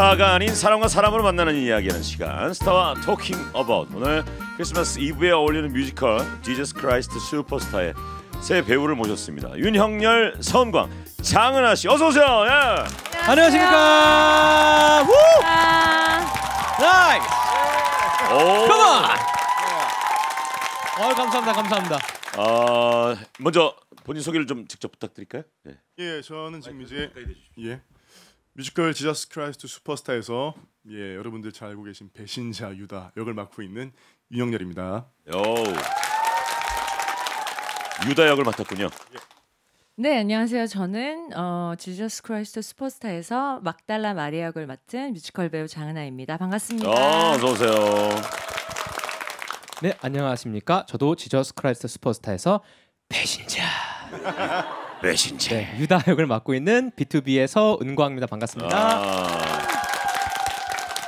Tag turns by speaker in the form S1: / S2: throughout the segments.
S1: 스타가 아닌 사람과 사람을 만나는 이야기하는 시간 스타와 talking about 오늘 크리스마스 이브에 어울리는 뮤지컬 지저스 크라이스트 슈퍼스타의 세 배우를 모셨습니다 윤형렬, 서은광, 장은아 씨 어서 오세요. 예.
S2: 안녕하십니까. 우! Nice.
S1: 오.
S2: Come on. 어, 감사합니다. 감사합니다.
S1: 어, 먼저 본인 소개를 좀 직접 부탁드릴까요? 네.
S3: 예, 저는 지금 이제 예 뮤지컬 지저스 크라이스트 슈퍼스타에서 예 여러분들 잘 알고 계신 배신자 유다 역을 맡고 있는 윤형렬입니다.
S1: 오. 유다 역을 맡았군요.
S4: 네, 안녕하세요. 저는 어, 지저스 크라이스트 슈퍼스타에서 막달라 마리아 역을 맡은 뮤지컬 배우 장은아입니다. 반갑습니다.
S1: 어, 어서 오세요.
S2: 네, 안녕하십니까. 저도 지저스 크라이스트 슈퍼스타에서 배신자
S1: 배신자.
S2: 네, 유다 역을 맡고 있는 B2B에서 은광입니다. 반갑습니다.
S1: 아.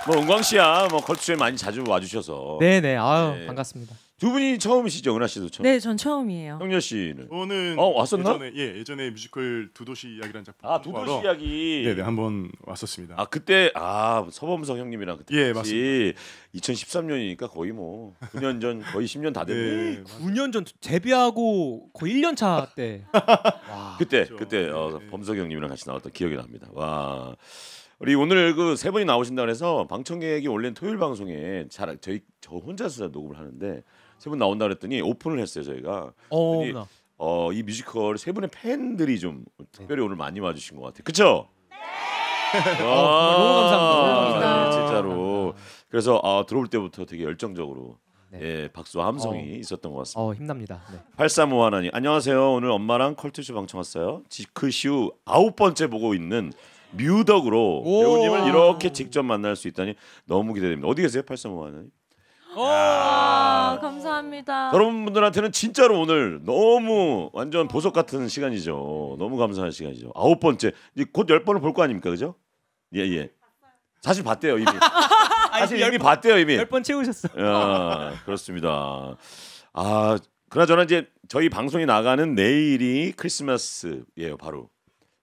S1: 뭐 은광 씨야 뭐 컬투쇼에 많이 자주 와주셔서
S2: 네, 네. 아유,
S1: 네.
S2: 반갑습니다.
S1: 두 분이 처음이시죠 은하 씨도 처음.
S4: 네, 전 처음이에요.
S1: 형렬 씨는
S3: 저는
S1: 어, 왔었나?
S3: 예전에 예 예전에 뮤지컬 두도시 이야기라는 작품
S1: 아 도도시 이야기.
S3: 네네 한번 왔었습니다.
S1: 아 그때 아 서범석 형님이랑 그때
S3: 예,
S1: 같이 2013년이니까 거의 뭐 9년 전 거의 10년 다 됐네.
S3: 네,
S2: 9년 전 데뷔하고 거의 1년 차 때. 와.
S1: 그때
S3: 그렇죠.
S1: 그때 어,
S3: 네.
S1: 범석 형님이랑 같이 나왔던 기억이 납니다. 와 우리 오늘 그 세 분이 나오신다 그래서 방청객이 원래는 토요일 방송에 잘 저희 저 혼자서 녹음을 하는데 세 분 나온다 그랬더니 오픈을 했어요 저희가.
S2: 어.
S1: 어, 이 뮤지컬 세 분의 팬들이 좀 특별히 오늘 많이 와주신 것 같아요. 그쵸? 네.
S2: 어, 너무 감사합니다.
S1: 네, 진짜로. 그래서 아, 들어올 때부터 되게 열정적으로
S2: 네.
S1: 예, 박수와 함성이
S2: 어.
S1: 있었던 것 같습니다.
S2: 어, 힘납니다. 네.
S1: 8351 하나님 안녕하세요. 오늘 엄마랑 컬투쇼 방청 왔어요. 지크슈 아홉 번째 보고 있는 뮤덕으로
S2: 오.
S1: 배우님을 이렇게 직접 만날 수 있다니 너무 기대됩니다. 어디 계세요? 8351 하나님?
S4: 아, 감사합니다.
S1: 여러분들한테는 진짜로 오늘 너무 완전 보석 같은 시간이죠. 너무 감사한 시간이죠. 아홉 번째 이제 곧 열 번을 볼 거 아닙니까, 그죠? 예 예. 사실 봤대요 이미. 사실 이미 봤대요 이미.
S2: 10번 채우셨어.
S1: 야, 그렇습니다. 아 그나저나 이제 저희 방송이 나가는 내일이 크리스마스예요, 바로.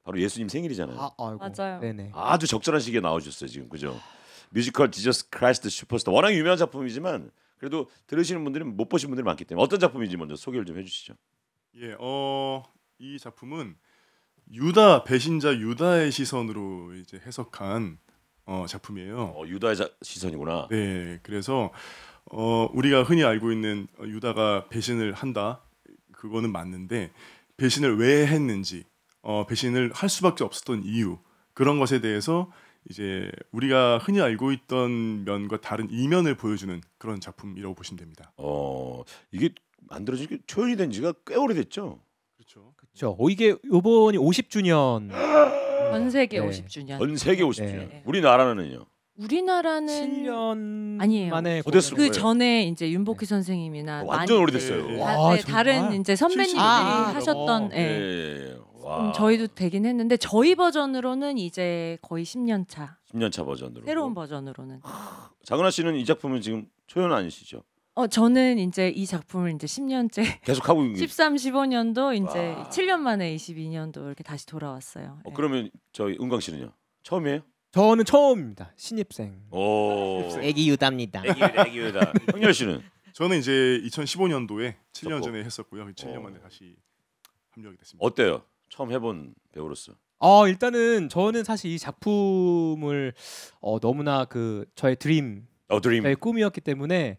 S1: 바로 예수님 생일이잖아요.
S2: 아, 아이고.
S4: 맞아요.
S2: 네, 네.
S1: 아주 적절한 시기에 나오셨어요 지금 그죠? 뮤지컬 지저스 크라이스트 슈퍼스타 워낙 유명한 작품이지만 그래도 들으시는 분들은 못 보신 분들이 많기 때문에 어떤 작품인지 먼저 소개를 좀 해주시죠.
S3: 예, 어, 이 작품은 유다 배신자 유다의 시선으로 이제 해석한 어, 작품이에요.
S1: 어, 유다의 자, 시선이구나.
S3: 네, 그래서 어, 우리가 흔히 알고 있는 어, 유다가 배신을 한다. 그거는 맞는데 배신을 왜 했는지, 어, 배신을 할 수밖에 없었던 이유 그런 것에 대해서 이제 우리가 흔히 알고 있던 면과 다른 이면을 보여주는 그런 작품이라고 보시면 됩니다.
S1: 어 이게 만들어진 게 초연이 된 지가 꽤 오래됐죠.
S3: 그렇죠.
S2: 그렇죠. 어, 이게 요번이 50주년.
S4: 전 세계
S2: 네.
S4: 50주년.
S1: 전 세계 50주년.
S4: 네.
S1: 우리나라는요.
S4: 우리나라는
S2: 7년
S4: 아니에요.
S2: 만에
S4: 그
S1: 거예요.
S4: 전에 이제 윤복희 선생님이나
S1: 어, 완전 오래됐어요.
S3: 네, 네.
S4: 다,
S2: 와,
S4: 네? 다른 이제 선배님들이
S2: 아,
S4: 하셨던
S2: 어.
S4: 예.
S1: 예. 와.
S4: 음, 저희도 되긴 했는데 저희 버전으로는 이제 거의 10년 차.
S1: 10년 차 버전으로.
S4: 새로운 버전으로는.
S1: 장은하 씨는 이 작품은 지금 초연 아니시죠?
S4: 어 저는 이제 이 작품을 이제 10년째
S1: 계속 하고 있는. 게-
S4: 13, 15년도 이제
S1: 와.
S4: 7년 만에 22년도 이렇게 다시 돌아왔어요.
S1: 어,
S4: 예.
S1: 그러면 저희 은광 씨는요? 처음이에요?
S2: 저는 처음입니다. 신입생.
S1: 오.
S2: 애기 유다입니다.
S1: 애기다, 애기다. 형렬 씨는?
S3: 저는 이제 2015년도에 7년
S1: 했었고.
S3: 전에 했었고요. 7년
S1: 어.
S3: 만에 다시 합류하게 됐습니다.
S1: 어때요? 처음 해본 배우로서.
S2: 어 일단은 저는 사실 이 작품을 어, 너무나 그 저의 드림,
S1: 어 드림.
S2: 저의 꿈이었기 때문에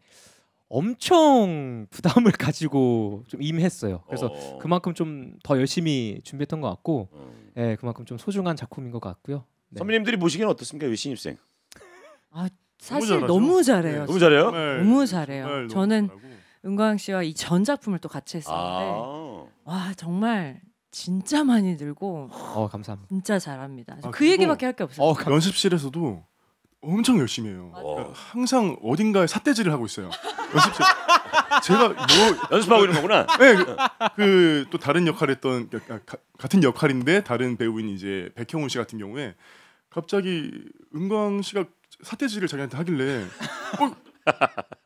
S2: 엄청 부담을 가지고 좀 임했어요. 그래서
S1: 어.
S2: 그만큼 좀 더 열심히 준비했던 것 같고,
S1: 음.
S2: 예, 그만큼 좀 소중한 작품인 것 같고요. 네.
S1: 선배님들이 보시기엔 어떻습니까? 이 신입생.
S4: 사실
S3: 잘하죠.
S4: 너무 잘해요.
S3: 네.
S1: 너무 잘해요?
S3: 정말,
S4: 너무 잘해요.
S3: 정말 너무
S4: 저는
S3: 잘하고.
S4: 은광 씨와 이 전 작품을 또 같이 했었는데
S1: 아.
S4: 와 정말 진짜 많이 들고
S2: 어 감사합니다.
S4: 진짜 잘합니다.
S3: 아,
S4: 그 얘기밖에 할 게 없어요.
S2: 어 감...
S3: 연습실에서도 엄청 열심히 해요. 그러니까 항상 어딘가에 삿대질을 하고 있어요. 연습실. 제가 뭐
S1: 연습하고 있는 거구나.
S3: 네, 그또 다른 역할했던 가- 가- 같은 역할인데 다른 배우인 이제 백형훈 씨 같은 경우에 갑자기 은광 씨가 사태질을 자기한테 하길래 어,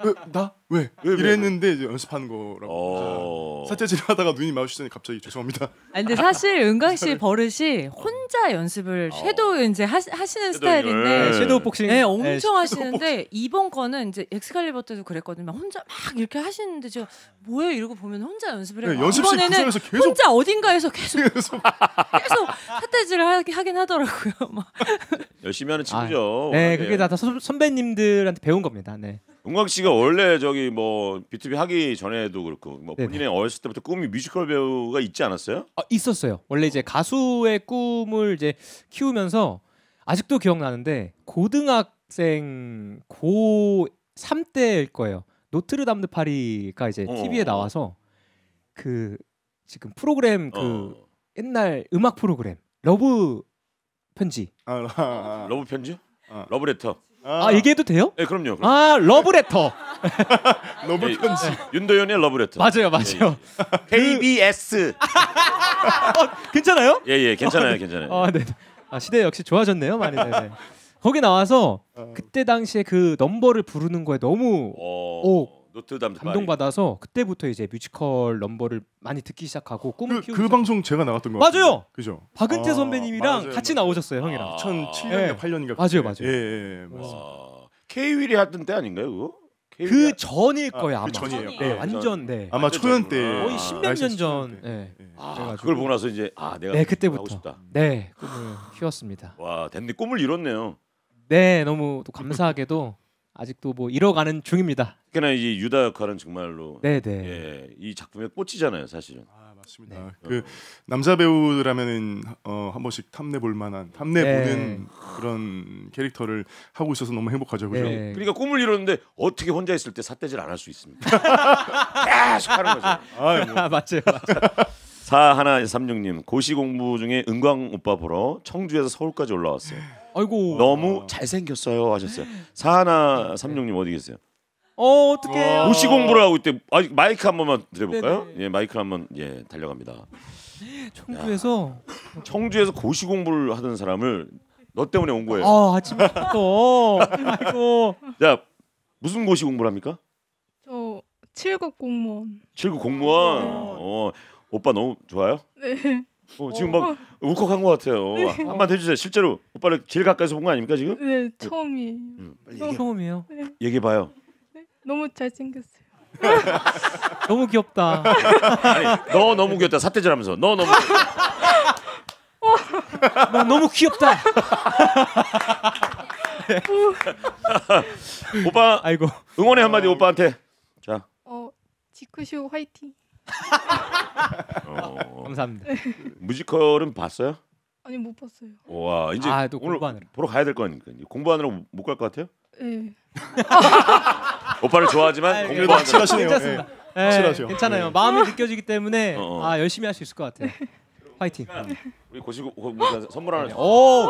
S3: 왜, 나? 왜?
S1: 왜, 왜,
S3: 이랬는데 이제 연습하는 거라고.
S1: 어.
S3: 사태질 하다가 눈이 마주치더니 갑자기 죄송합니다.
S4: 아, 근데 사실 은광 씨 버릇이 혼자 연습을
S1: 어.
S4: shadow 이제 하, 하시는
S1: shadowing을.
S4: 스타일인데
S1: 네.
S2: 섀도우 복싱.
S4: 네, 엄청 하시는데 이번 거는 이제 엑스칼리버 때도 그랬거든요. 혼자 막 이렇게 하시는데 제가 뭐예요 이러고 보면 혼자 연습을 해요.
S3: 네,
S4: 이번에는
S3: 계속
S4: 혼자 어딘가에서 계속
S3: 계속
S4: 계속 삿대질을 하, 하긴 하더라고요. 막.
S1: 열심히 하는 친구죠.
S2: 네,
S1: 예.
S2: 그게 다 선- 선배님들한테 배운 겁니다. 네.
S1: 은광 씨가 원래 저기 뭐 비투비 하기 전에도 그렇고 뭐
S2: 네네.
S1: 본인의 어렸을 때부터 꿈이 뮤지컬 배우가 있지 않았어요?
S2: 아, 있었어요. 원래 이제 가수의 꿈을 이제 키우면서 아직도 기억나는데 고등학생 고 3때일 거예요. 노트르담 드 파리가 이제
S1: 어.
S2: TV에 나와서 그 지금 프로그램 그
S1: 어.
S2: 옛날 음악 프로그램 러브 편지.
S3: 아, 아, 아.
S1: 러브 편지?
S3: 아.
S1: 러브레터.
S2: 아, 얘기해도 돼요?
S1: 네, 그럼요. 그럼.
S2: 아, 러브레터.
S3: 러브
S1: 예,
S3: 편지.
S1: 윤도현의 러브레터.
S2: 맞아요, 맞아요.
S1: KBS.
S2: 괜찮아요?
S1: 예, 예, 괜찮아요, 괜찮아요.
S2: 아, 네. 아, 시대 역시 좋아졌네요, 많이. 네, 네. 거기 나와서
S3: 어.
S2: 그때 당시에 그 넘버를 부르는 거에 너무
S1: 어,
S2: 오,
S1: 노트담
S2: 감동받아서 그때부터 이제 뮤지컬 넘버를 많이 듣기 시작하고 꿈을
S3: 그,
S2: 키우기
S3: 그
S2: 시작-
S3: 방송 제가 나왔던 거
S2: 맞아요!
S3: 같아요. 그죠?
S2: 박은태
S3: 아,
S2: 선배님이랑
S3: 맞아요,
S2: 같이. 나오셨어요, 형이랑.
S1: 아.
S3: 2007년인가
S2: 네.
S3: 8년인가
S2: 맞아요, 맞아요.
S3: 예, 예, 맞아요.
S1: 와. K-윌이 하던 때 아닌가요, 그거?
S2: 그 전일
S3: 아,
S2: 거예요,
S3: 그
S2: 아마.
S3: 전이에요.
S2: 네,
S1: 아,
S2: 완전 네.
S3: 아마
S1: 완전
S3: 초연 때.
S2: 거의
S1: 아,
S2: 십몇 년 전. 네.
S3: 예.
S1: 아. 그걸 보고 나서 이제 아, 내가
S2: 네,
S1: 하고
S2: 그때부터.
S1: 싶다.
S2: 네, 꿈을 키웠습니다.
S1: 와, 댄디 꿈을 이뤘네요.
S2: 네, 너무 또 감사하게도 아직도 뭐 잃어가는 중입니다.
S1: 그러나 이 유다 역할은 정말로
S2: 네네.
S1: 예, 이 작품의 꽃이잖아요, 사실은.
S3: 아 맞습니다.
S2: 네.
S3: 그 남자 배우라면은 어, 한 번씩 탐내 볼 만한 탐내
S2: 네.
S3: 보는 그런 캐릭터를 하고 있어서 너무 행복하죠, 그죠?
S2: 네.
S1: 그러니까 꿈을 이루는데 어떻게 혼자 있을 때 삿대질 안 할 수 있습니까? 계속 하는 거죠.
S3: 아, 뭐.
S2: 맞죠,
S1: 맞죠. 4136님 고시 공부 중에 은광 오빠 보러 청주에서 서울까지 올라왔어요.
S2: 아이고.
S1: 너무 잘생겼어요 하셨어요. 4136님 어디 계세요?
S2: 어 어떡해.
S1: 고시 공부를 하고 있대. 아, 마이크 한 번만 드려볼까요?
S2: 네네.
S1: 예 마이크 한번 예 달려갑니다.
S2: 청주에서
S1: 청주에서 고시 공부를 하던 사람을 너 때문에 온 거예요.
S2: 아 아침부터. 아이고.
S1: 자 무슨 고시 공부를 합니까?
S5: 저 칠급 공무원.
S1: 칠급 공무원. 네. 어 오빠 너무 좋아요?
S5: 네.
S1: 어, 지금 막 울컥한 것 같아요. 한마디 해주세요. 실제로 오빠를 제일 가까이서 본 거 아닙니까 지금?
S5: 네, 처음이에요.
S1: 음, 빨리 얘기해,
S2: 처음이에요.
S1: 얘기해 봐요.
S5: 너무 잘생겼어요.
S2: 너무 귀엽다.
S1: 아니, 너 너무 귀엽다. 사태질하면서 너 너무
S2: 너 너무 귀엽다.
S1: 오빠
S2: 아이고.
S1: 응원의 한마디 오빠한테. 자.
S5: 어, 지크쇼 화이팅.
S1: 어,
S2: 감사합니다.
S1: 뮤지컬은 봤어요?
S5: 아니 못 봤어요.
S1: 와 이제
S2: 아, 또
S1: 오늘
S2: 공부하느라.
S1: 보러 가야 될 거니까 공부하느라 못 갈 것 같아요?
S5: 네.
S1: 오빠를 좋아하지만
S2: 아이고,
S1: 공부하느라
S3: 확실하시네요.
S2: 괜찮습니다. 네,
S3: 확실하죠.
S2: 괜찮아요.
S3: 네.
S2: 마음이 느껴지기 때문에
S1: 어, 어.
S2: 아 열심히 할 수 있을 것 같아요. 화이팅.
S1: 우리 고시고 고- 선물 하나 주세요.
S2: 오.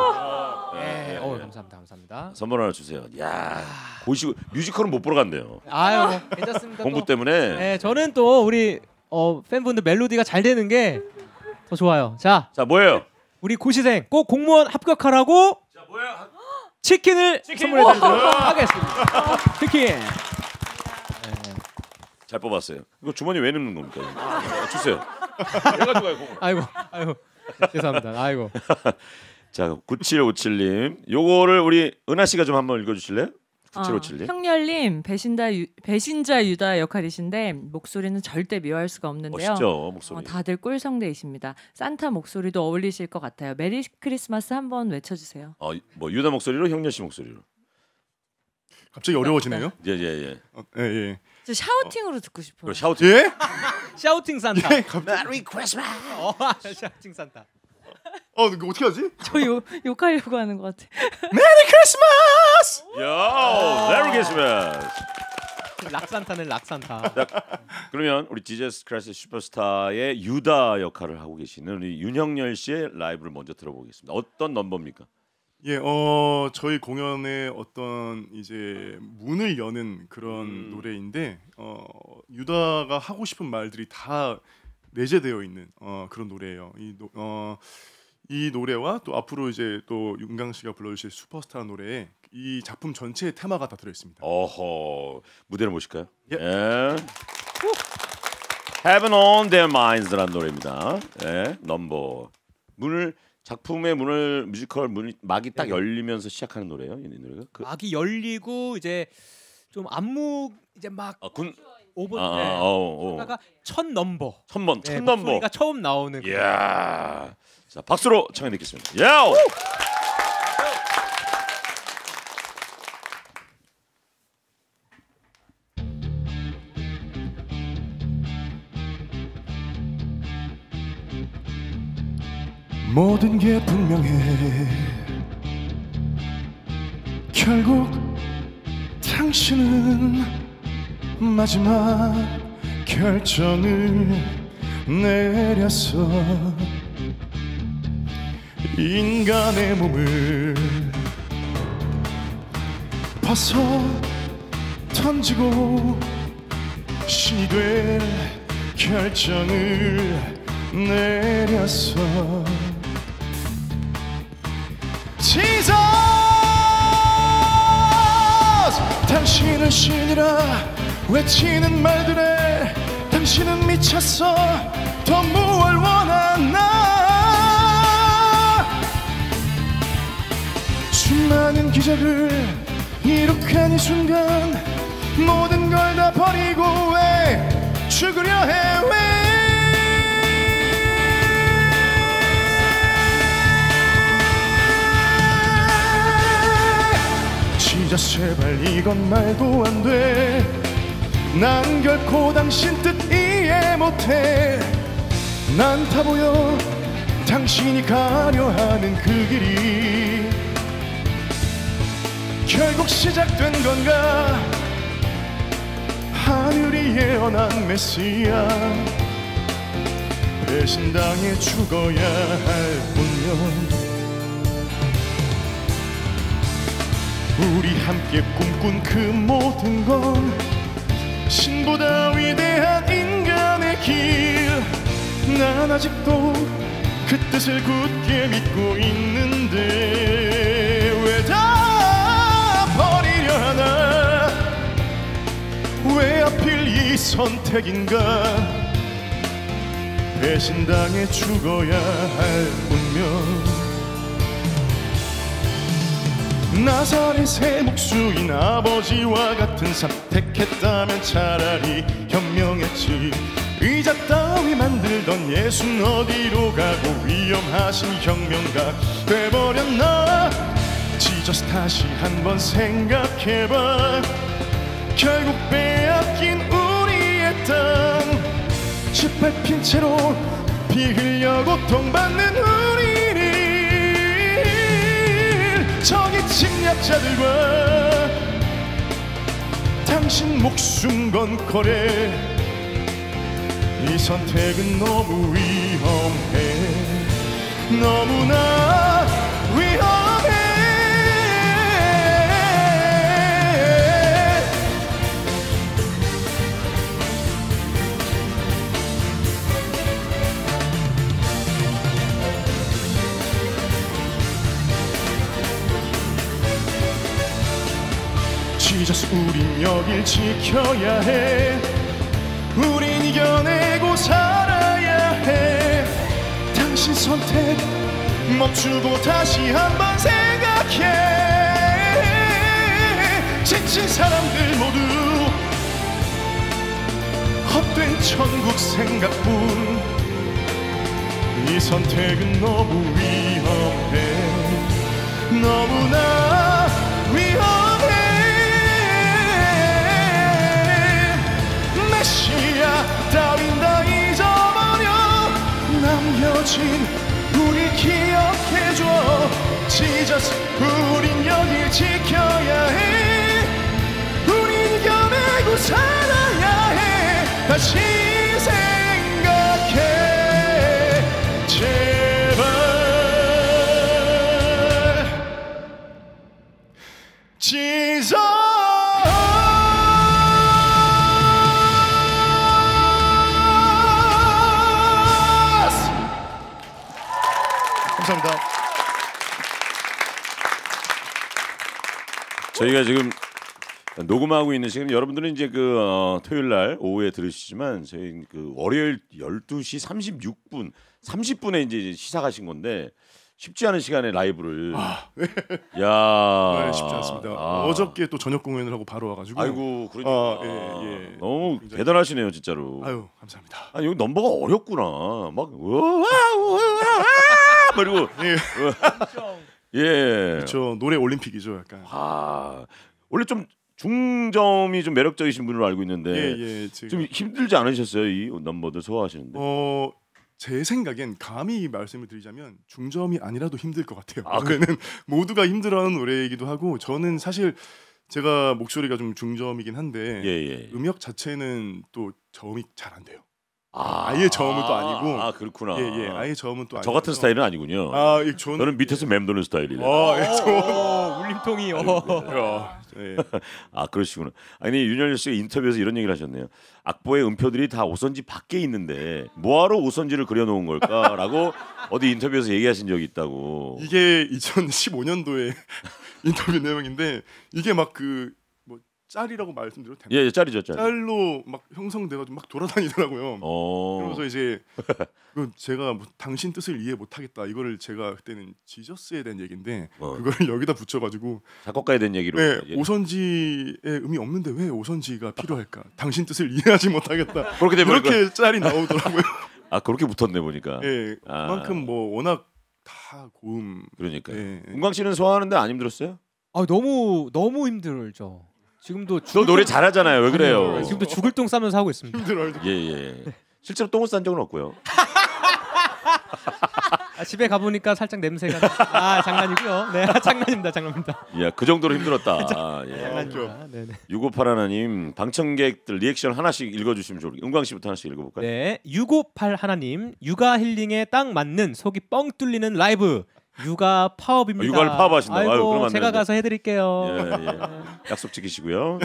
S1: 네,
S2: 네.
S1: 네,
S2: 어,
S1: 네.
S2: 감사합니다. 감사합니다.
S1: 선물 하나 주세요. 야 고시고 뮤지컬은 못 보러 간대요.
S2: 아유, 뭐, 괜찮습니다.
S1: 공부
S2: 또.
S1: 때문에.
S2: 네, 저는 또 우리 어, 팬분들 멜로디가 잘 되는 게 더 좋아요. 자,
S1: 자 뭐예요?
S2: 우리 고시생 꼭 공무원 합격하라고
S1: 자 뭐야?
S2: 치킨을 선물해 드리도록 하겠습니다. 치킨. 네.
S1: 잘 뽑았어요. 이거 주머니 왜 넣는 겁니까? 아, 주세요. 내가.
S2: 아이고, 아이고. 죄송합니다. 아이고.
S1: 자 9757님 요거를 우리 은하 씨가 좀 한번 읽어 주실래요? 9757님.
S4: 아, 형렬님 배신자 유, 배신자 유다 역할이신데 목소리는 절대 미워할 수가 없는데요.
S1: 멋있죠 목소리.
S4: 어, 다들 꿀성대이십니다. 산타 목소리도 어울리실 것 같아요. 메리 크리스마스 한번 외쳐주세요.
S1: 어, 뭐 유다 목소리로 형렬 씨 목소리로.
S3: 갑자기 어려워지네요.
S1: 예예 예.
S3: 어, 예, 예.
S4: 저 shouting으로 듣고 싶어요.
S1: shouting.
S3: 예?
S2: shouting 산타.
S3: 예? 갑자기
S1: Merry Christmas.
S2: 어, shouting 산타.
S3: 어, 이거 어떻게 하지?
S4: 저 욕, 욕하려고 하는 것 같아.
S3: 크리스마스!
S1: 야, Merry Christmas.
S2: 락 산타는 락 산타.
S1: 그러면 우리 지저스 크라이스트 슈퍼스타의 유다 역할을 하고 계시는 우리 윤형렬 씨의 라이브를 먼저 들어보겠습니다. 어떤 넘버입니까?
S3: 예, 어 저희 공연의 어떤 이제 문을 여는 그런
S1: 음.
S3: 노래인데 어 유다가 하고 싶은 말들이 다 내재되어 있는 어 그런 노래예요. 이 노, 어, 이 노래와 또 앞으로 이제 또 은광 씨가 불러주실 슈퍼스타 노래에 이 작품 전체의 테마가 다 들어 있습니다.
S1: 어허 무대를 모실까요?
S3: 예.
S1: 예. Heaven on Their Minds라는 노래입니다. 예, 넘버 문을 작품의 문을 뮤지컬 문이 막이 딱
S2: 네.
S1: 열리면서 시작하는 노래예요. 이 노래가 그
S2: 막이 열리고 이제 좀 안무 이제 막
S1: 아, 군
S2: 오버
S1: 아,
S2: 네.
S1: 아, 어, 어.
S2: 하다가 첫 넘버
S1: 천번
S2: 네,
S1: 첫 넘버.
S2: 목소리가 처음 나오는 그-
S1: 이야. 자 박수로 청해 듣겠습니다. 야우.
S3: 모든 게 분명해 결국 당신은 마지막 결정을 내렸어 인간의 몸을 벗어 던지고 신이 될 결정을 내렸어 지저스 당신은 신이라 외치는 말들에 당신은 미쳤어 더 무얼 원하나 기적을 이룩한 이 순간 모든 걸 다 버리고 왜 죽으려 해 왜? 진짜 제발 이건 말도 안 돼. 난 결코 당신 뜻 이해 못해. 난다 보여 당신이 가려 하는 그 길이 결국 시작된 건가? 하늘이 예언한 메시아 배신당해 죽어야 할 운명 우리 함께 꿈꾼 그 모든 건 신보다 위대한 인간의 길. 난 아직도 그 뜻을 굳게 믿고 있는데 왜 하필 이 선택인가? 배신당해 죽어야 할 운명. 나사렛의 목수인 아버지와 같은 선택했다면 차라리 현명했지 의자 따위 만들던 예수는 어디로 가고 위험하신 혁명가 돼버렸나 지저스 다시 한번 생각해봐 결국 밟힌 채로 피 흘려 고통받는 우리를. 저기 침략자들과 당신 목숨 건 거래 이 선택은 너무 위험해. 너무나 위험해 지저스 우린 여길 지켜야 해. 우린 이겨내고 살아야 해. 당신 선택 멈추고 다시 한번 생각해. 지친 사람들 모두 헛된 천국 생각뿐. 이 선택은 너무 위험해. 너무나 남겨진 우리 기억해줘. 지저스 우린 여길 지켜야 해. 우린 이겨내고 살아야 해. 다시 생각해
S1: 저희가 지금 녹음하고 있는 시간 여러분들은 이제 그 어, 토요일 날 오후에 들으시지만 저희 그 월요일 12시 36분 30분에 이제 시작하신 건데 쉽지 않은 시간에 라이브를 야
S3: 네, 쉽지 않습니다.
S1: 아.
S3: 어저께 또 저녁 공연을 하고 바로 와가지고.
S1: 아이고 그러니까
S3: 아, 예, 예.
S1: 너무
S3: 굉장히-
S1: 대단하시네요 진짜로
S3: 아유 감사합니다.
S1: 아 여기 넘버가 어렵구나 막 우와 우와 그리고 예
S3: 그렇죠. 노래 올림픽이죠, 약간.
S1: 아 원래 좀 중점이 좀 매력적이신 분으로 알고 있는데
S3: 예, 예. 지금
S1: 좀 힘들지 않으셨어요 이 넘버들 소화하시는데
S3: 어. 제 생각엔 감히 말씀을 드리자면 중점이 아니라도 힘들 것 같아요.
S1: 아,
S3: 노래는 모두가 힘들어하는 노래이기도 하고 저는 사실 제가 목소리가 좀 중점이긴 한데
S1: 예 예
S3: 음역 자체는 또 저음이 잘 안 돼요.
S1: 아,
S3: 아예 저음은 또 아니고.
S1: 아 그렇구나
S3: 예, 예. 아예 저음은
S1: 또저 같은. 스타일은 아니군요
S3: 아, 예, 저는
S1: 저는 밑에서 맴도는 스타일이래
S3: 아, 예, 저
S2: 어, 울림통이 어.
S3: 야, 예.
S1: 아 그러시구나. 아니 윤현일 씨가 인터뷰에서 이런 얘기를 하셨네요. 악보의 음표들이 다 오선지 밖에 있는데 뭐하러 오선지를 그려놓은 걸까라고 어디 인터뷰에서 얘기하신 적이 있다고.
S3: 이게 2015년도에 인터뷰 내용인데 이게 막그뭐 짤이라고 말씀드려도 되나요?
S1: 예, 예, 짤이죠, 짤.
S3: 짤로 막 형성돼가지고 막 돌아다니더라고요.
S1: 어.
S3: 그러면서 이제 그 제가 뭐 당신 뜻을 이해 못하겠다 이거를 제가 그때는 지저스에 대한 얘기인데
S1: 어.
S3: 그거를 여기다 붙여가지고
S1: 작곡가에 대한 얘기로.
S3: 네,
S1: 예.
S3: 오선지의 의미 없는데 왜 오선지가 필요할까? 당신 뜻을 이해하지 못하겠다.
S1: 그렇게 되면
S3: 이렇게 짤이 나오더라고요.
S1: 아 그렇게 붙었네 보니까.
S3: 예,
S1: 아.
S3: 그만큼 뭐 워낙 다 고음.
S1: 그러니까.
S3: 예, 예.
S1: 은광 씨는 소화하는데 안 힘들었어요?
S2: 아 너무 너무 힘들죠. 지금도
S1: 너
S2: 죽을
S1: 노래
S2: 똥-
S1: 잘하잖아요. 왜 그래요?
S2: 아니요, 지금도 죽을 똥 싸면서 하고 있습니다.
S3: 힘들어요.
S1: 예, 예. 실제로 똥을 싼 적은 없고요.
S2: 아, 집에 가 보니까 살짝 냄새가. 나- 아 장난이고요. 네 장난입니다, 장난입니다.
S1: 야, 그 정도로 힘들었다. 아, 예.
S2: 장난입니다. 네네.
S1: 6581 하나님 방청객들 리액션 하나씩 읽어주시면 좋을게요. 은광 씨부터 하나씩 읽어볼까요?
S2: 네, 658 하나님 육아 힐링에 딱 맞는 속이 뻥 뚫리는 라이브 육아 파업입니다.
S1: 어, 육아를 파업하신다고? 아유,
S2: 아이고,
S1: 그러면 안
S2: 제가
S1: 되는데.
S2: 가서 해드릴게요.
S1: 예, 예. 약속 지키시고요.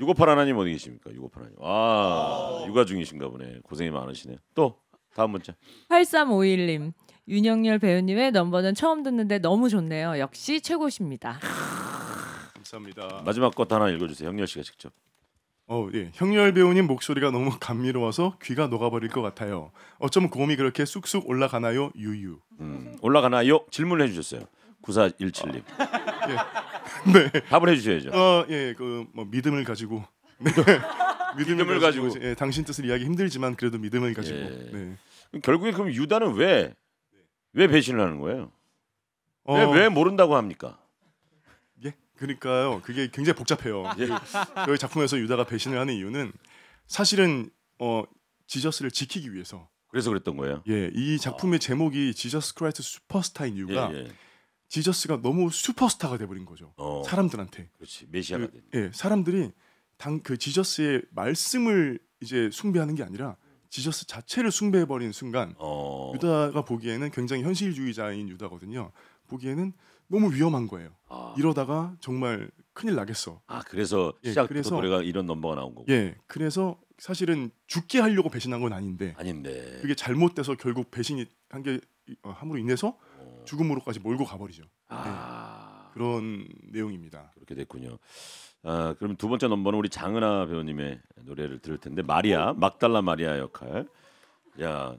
S1: 658 하나님 어디 계십니까? 658 하나님. 아, 육아 중이신가 보네. 고생이 많으시네요. 또 다음 문자.
S4: 8351님 윤영열 배우님의 넘버는 처음 듣는데 너무 좋네요. 역시 최고십니다.
S3: 감사합니다.
S1: 마지막 것 하나 읽어주세요. 형렬 씨가 직접.
S3: 어, 예. 형렬 배우님 목소리가 너무 감미로워서 귀가 녹아버릴 것 같아요. 어쩜 고음이 그렇게 쑥쑥 올라가나요? 유유.
S1: 음, 올라가나요? 질문을 해주셨어요. 9417님.
S3: 네.
S1: 답을 해주셔야죠.
S3: 어, 예, 그 뭐 믿음을 가지고. 네.
S1: 믿음을 가지고.
S3: 예, 당신 뜻을 이해하기 힘들지만 그래도 믿음을 가지고.
S1: 예.
S3: 네.
S1: 결국에 그럼 유다는 왜 왜 배신을 하는 거예요?
S3: 어,
S1: 왜, 왜 모른다고 합니까?
S3: 예. 그러니까요. 그게 굉장히 복잡해요.
S1: 예.
S3: 그 저희 작품에서 유다가 배신을 하는 이유는 사실은 어 지저스를 지키기 위해서.
S1: 그래서 그랬던 거예요.
S3: 예, 이 작품의 제목이 지저스 크라이스트 슈퍼스타인 이유가
S1: 예, 예.
S3: 지저스가 너무 슈퍼스타가 돼버린 거죠.
S1: 어,
S3: 사람들한테.
S1: 그렇지 메시아가
S3: 그,
S1: 된.
S3: 예, 사람들이 당 그 지저스의 말씀을 이제 숭배하는 게 아니라 지저스 자체를 숭배해 버린 순간
S1: 어,
S3: 유다가 보기에는 굉장히 현실주의자인 유다거든요. 보기에는 너무 위험한 거예요.
S1: 아,
S3: 이러다가 정말 큰일 나겠어.
S1: 아 그래서
S3: 예,
S1: 시작부터
S3: 그래서-
S1: 노래가 이런 넘버가 나온 거고.
S3: 예, 그래서 사실은 죽게 하려고 배신한 건 아닌데
S1: 아닌데.
S3: 그게 잘못돼서 결국 배신이 한게 어, 함으로 인해서
S1: 어,
S3: 죽음으로까지 몰고 가버리죠.
S1: 아
S3: 그런 내용입니다.
S1: 그렇게 됐군요. 아 그럼 두 번째 넘버는 우리 장은하 배우님의 노래를 들을 텐데 마리아 막달라 마리아 역할. 야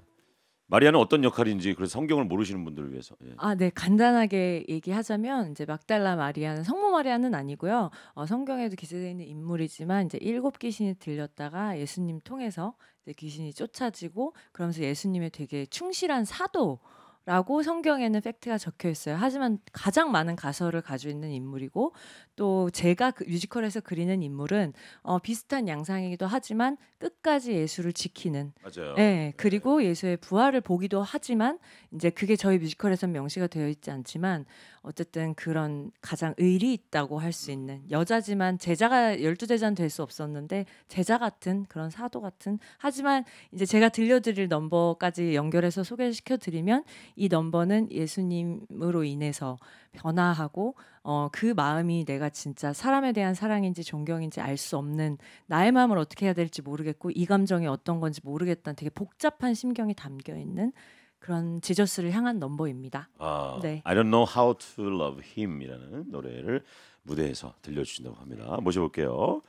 S1: 마리아는 어떤 역할인지 그래서 성경을 모르시는 분들을 위해서. 예.
S4: 아, 네. 간단하게 얘기하자면 이제 막달라 마리아는 성모 마리아는 아니고요. 어, 성경에도 기재되어 있는 인물이지만 이제 일곱 귀신이 들렸다가 예수님 통해서 이제 귀신이 쫓아지고 그러면서 예수님의 되게 충실한 사도 라고 성경에는 팩트가 적혀 있어요. 하지만 가장 많은 가설을 가지고 있는 인물이고 또 제가 그 뮤지컬에서 그리는 인물은 어, 비슷한 양상이기도 하지만 끝까지 예수를 지키는.
S1: 맞아요.
S4: 네, 그리고 예수의 부활을 보기도 하지만 이제 그게 저희 뮤지컬에선 명시가 되어 있지 않지만 어쨌든 그런 가장 의리 있다고 할 수 있는 여자지만 제자가 열두 제자는 될 수 없었는데 제자 같은 그런 사도 같은. 하지만 이제 제가 들려드릴 넘버까지 연결해서 소개시켜 드리면 이 넘버는 예수님으로 인해서 변화하고 어, 그 마음이 내가 진짜 사람에 대한 사랑인지 존경인지 알 수 없는 나의 마음을 어떻게 해야 될지 모르겠고 이 감정이 어떤 건지 모르겠다는 되게 복잡한 심경이 담겨 있는 그런 지저스를 향한 넘버입니다.
S1: 아,
S4: 네.
S1: I don't know how to love him이라는 노래를
S4: 무대에서 들려주신다고 합니다. 모셔볼게요.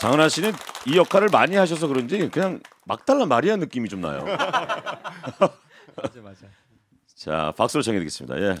S4: 장은하 씨는 이 역할을 많이 하셔서 그런지 그냥 막달라 마리아 느낌이 좀 나요.
S2: 맞아 맞아.
S4: 자, 박수로 청해 드리겠습니다. 예.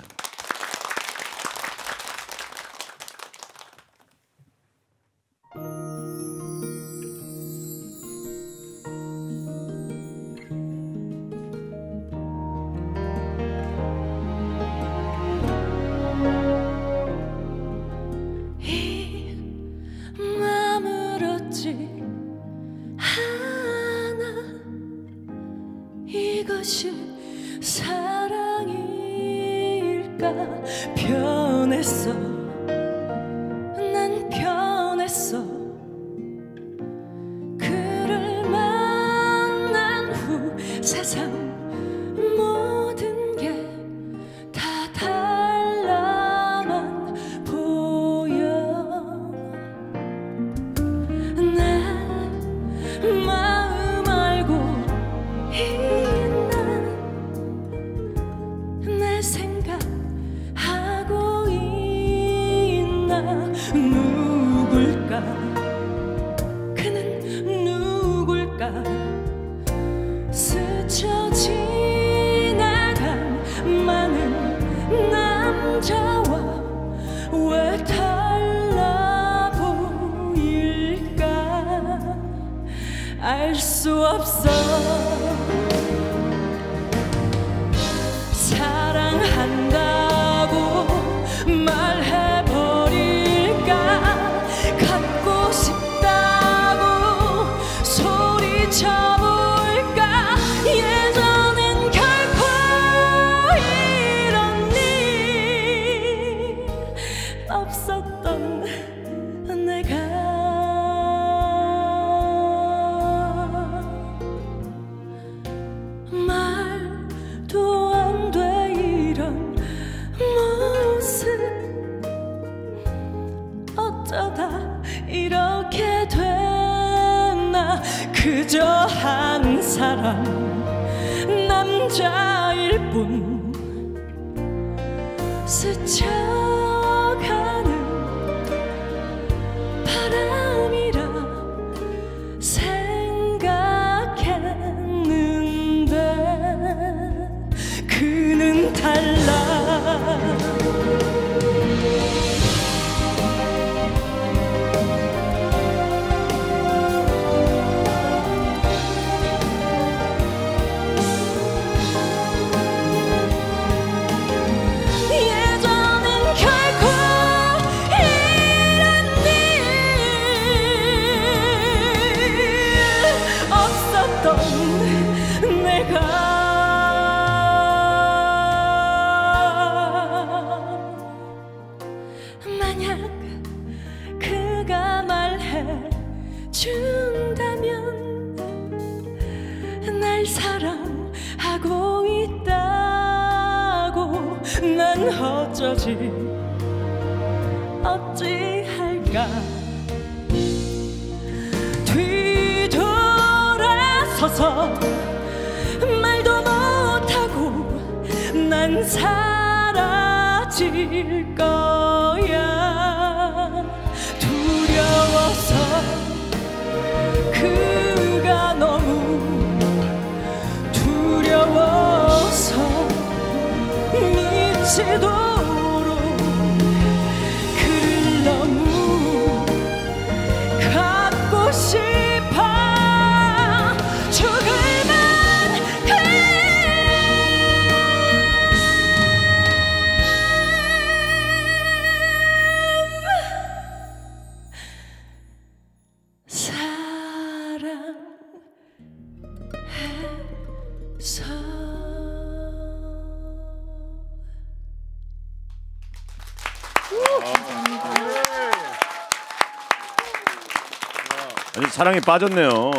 S4: 아니 사랑에 빠졌네요.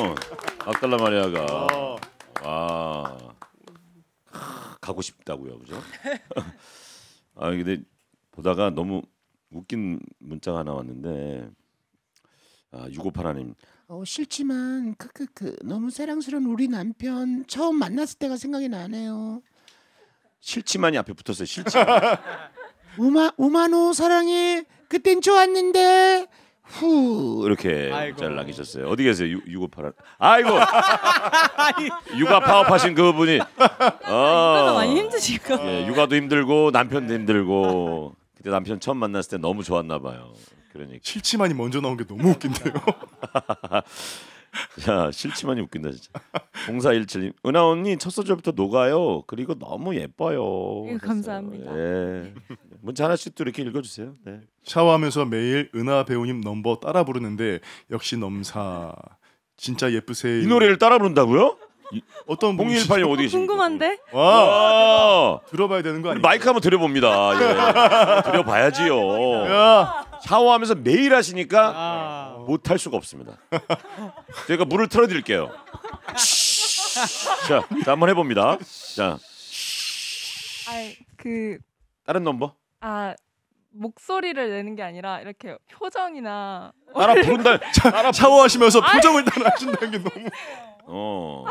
S4: 악달라 마리아가. 아 가고 싶다고요, 그죠? 아 근데 보다가 너무 웃긴 문자가 하나 왔는데 아, 658 하나님.
S1: 어, 싫지만 크크크 너무 사랑스러운 우리 남편 처음 만났을 때가 생각이 나네요.
S4: 싫지만이 앞에 붙었어요. 싫지만.
S6: 우마 우마노 사랑해. 그땐 좋았는데 후
S1: 이렇게 잘 남기셨어요. 어디 계세요? 유, 유고파 아이고 육아 파업하신 그분이 어.
S4: 많이 힘드시고
S1: 예, 육아도 힘들고 남편도 힘들고 그때 남편 처음 만났을 때 너무 좋았나 봐요. 그러니까
S3: 실치만이 먼저 나온 게 너무 웃긴데요.
S1: 야 실치만이 웃긴다 진짜. 0417님 은하 언니 첫 소절부터 녹아요. 그리고 너무 예뻐요.
S4: 예, 감사합니다.
S1: 예. 문자 하나씩 또 이렇게 읽어주세요. 네.
S3: 샤워하면서 매일 은하 배우님 넘버 따라 부르는데 역시 넘사. 진짜 예쁘세요.
S1: 이 노래를 따라 부른다고요?
S3: 어떤 분이시-
S1: 0182 어디 계십니까?
S4: 궁금한데?
S3: 와
S1: 와.
S3: 들어봐야 되는 거
S1: 우리
S3: 아니에요?
S1: 마이크 한번 드려봅니다. 예. 드려봐야지요.
S3: 야
S1: 샤워하면서 매일 하시니까
S2: 아.
S1: 못할 수가 없습니다. 제가 물을 틀어드릴게요. 자, 자 한번 해봅니다. 자
S5: 아이 그
S1: 다른 넘버
S5: 아 목소리를 내는 게 아니라 이렇게 표정이나
S1: 따라 부른다. 따라
S3: 샤워하시면서 표정을 따라 하신다는 게 너무
S1: 어.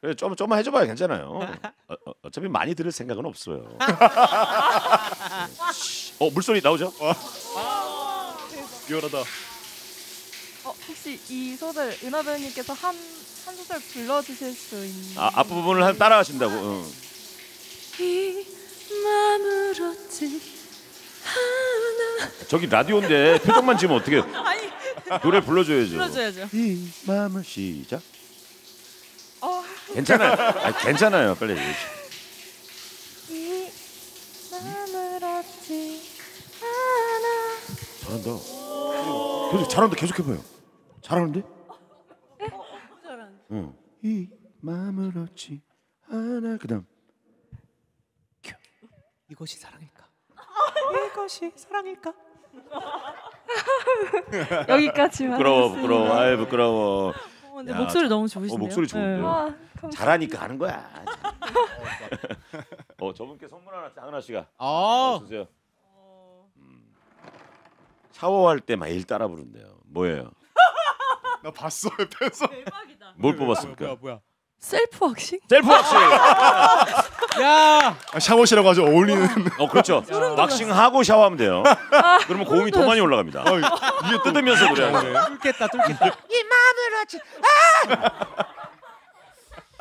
S1: 그래 좀 좀만 해줘봐요 괜찮아요. 어, 어, 어차피 많이 들을 생각은 없어요. 어 물소리 나오죠?
S3: 리얼하다.
S5: 어, 혹시 이 소절 은하 배우님께서 한, 한 소절 불러주실 수 있는
S1: 아 앞부분을 한 따라 하신다고. 응.
S4: 이 마음을 얻지 않아.
S1: 저기 라디오인데 표정만 지으면 어떻게
S4: 아니
S1: 노래 불러줘야죠.
S4: 불러줘야죠.
S1: 이 마음을 시작.
S5: 어,
S1: 괜찮아요. 아, 괜찮아요. 빨리. 얘기해 잘한다. 계속 잘한다. 계속 해봐요. 잘하는데? 응. 이 마음을 얻지 않아. 그다음
S2: 이것이 사랑일까? 이것이 사랑일까?
S5: 여기까지만
S1: 부끄러워. 부끄러워. 아이 부끄러워.
S4: 어, 근데
S1: 야,
S4: 목소리 너무
S1: 어,
S4: 좋으신데요?
S1: 목소리 좋은데요.
S5: 와, 감사합니다.
S1: 잘하니까 하는 거야. 어 저분께 선물 하나 장은아 씨가
S2: 아.
S1: 주세요. 음. 샤워할 때 매일 따라 부른대요. 뭐예요?
S3: 나 봤어 옆에서.
S4: 대박이다.
S1: 뭘
S2: 뭐야
S1: 뽑았습니까?
S2: 뭐야?
S4: 셀프 왁싱?
S1: 셀프 왁싱.
S2: 야.
S3: 아, 샤워실하고 아주 어울리는.
S1: 어 그렇죠. 왁싱 하고 샤워하면 돼요. 그러면 고음이 더 많이 올라갑니다.
S3: 어, 이게 또
S1: 뜯으면서 그래요.
S2: 뚫겠다 뚫겠다.
S6: 이 얻지.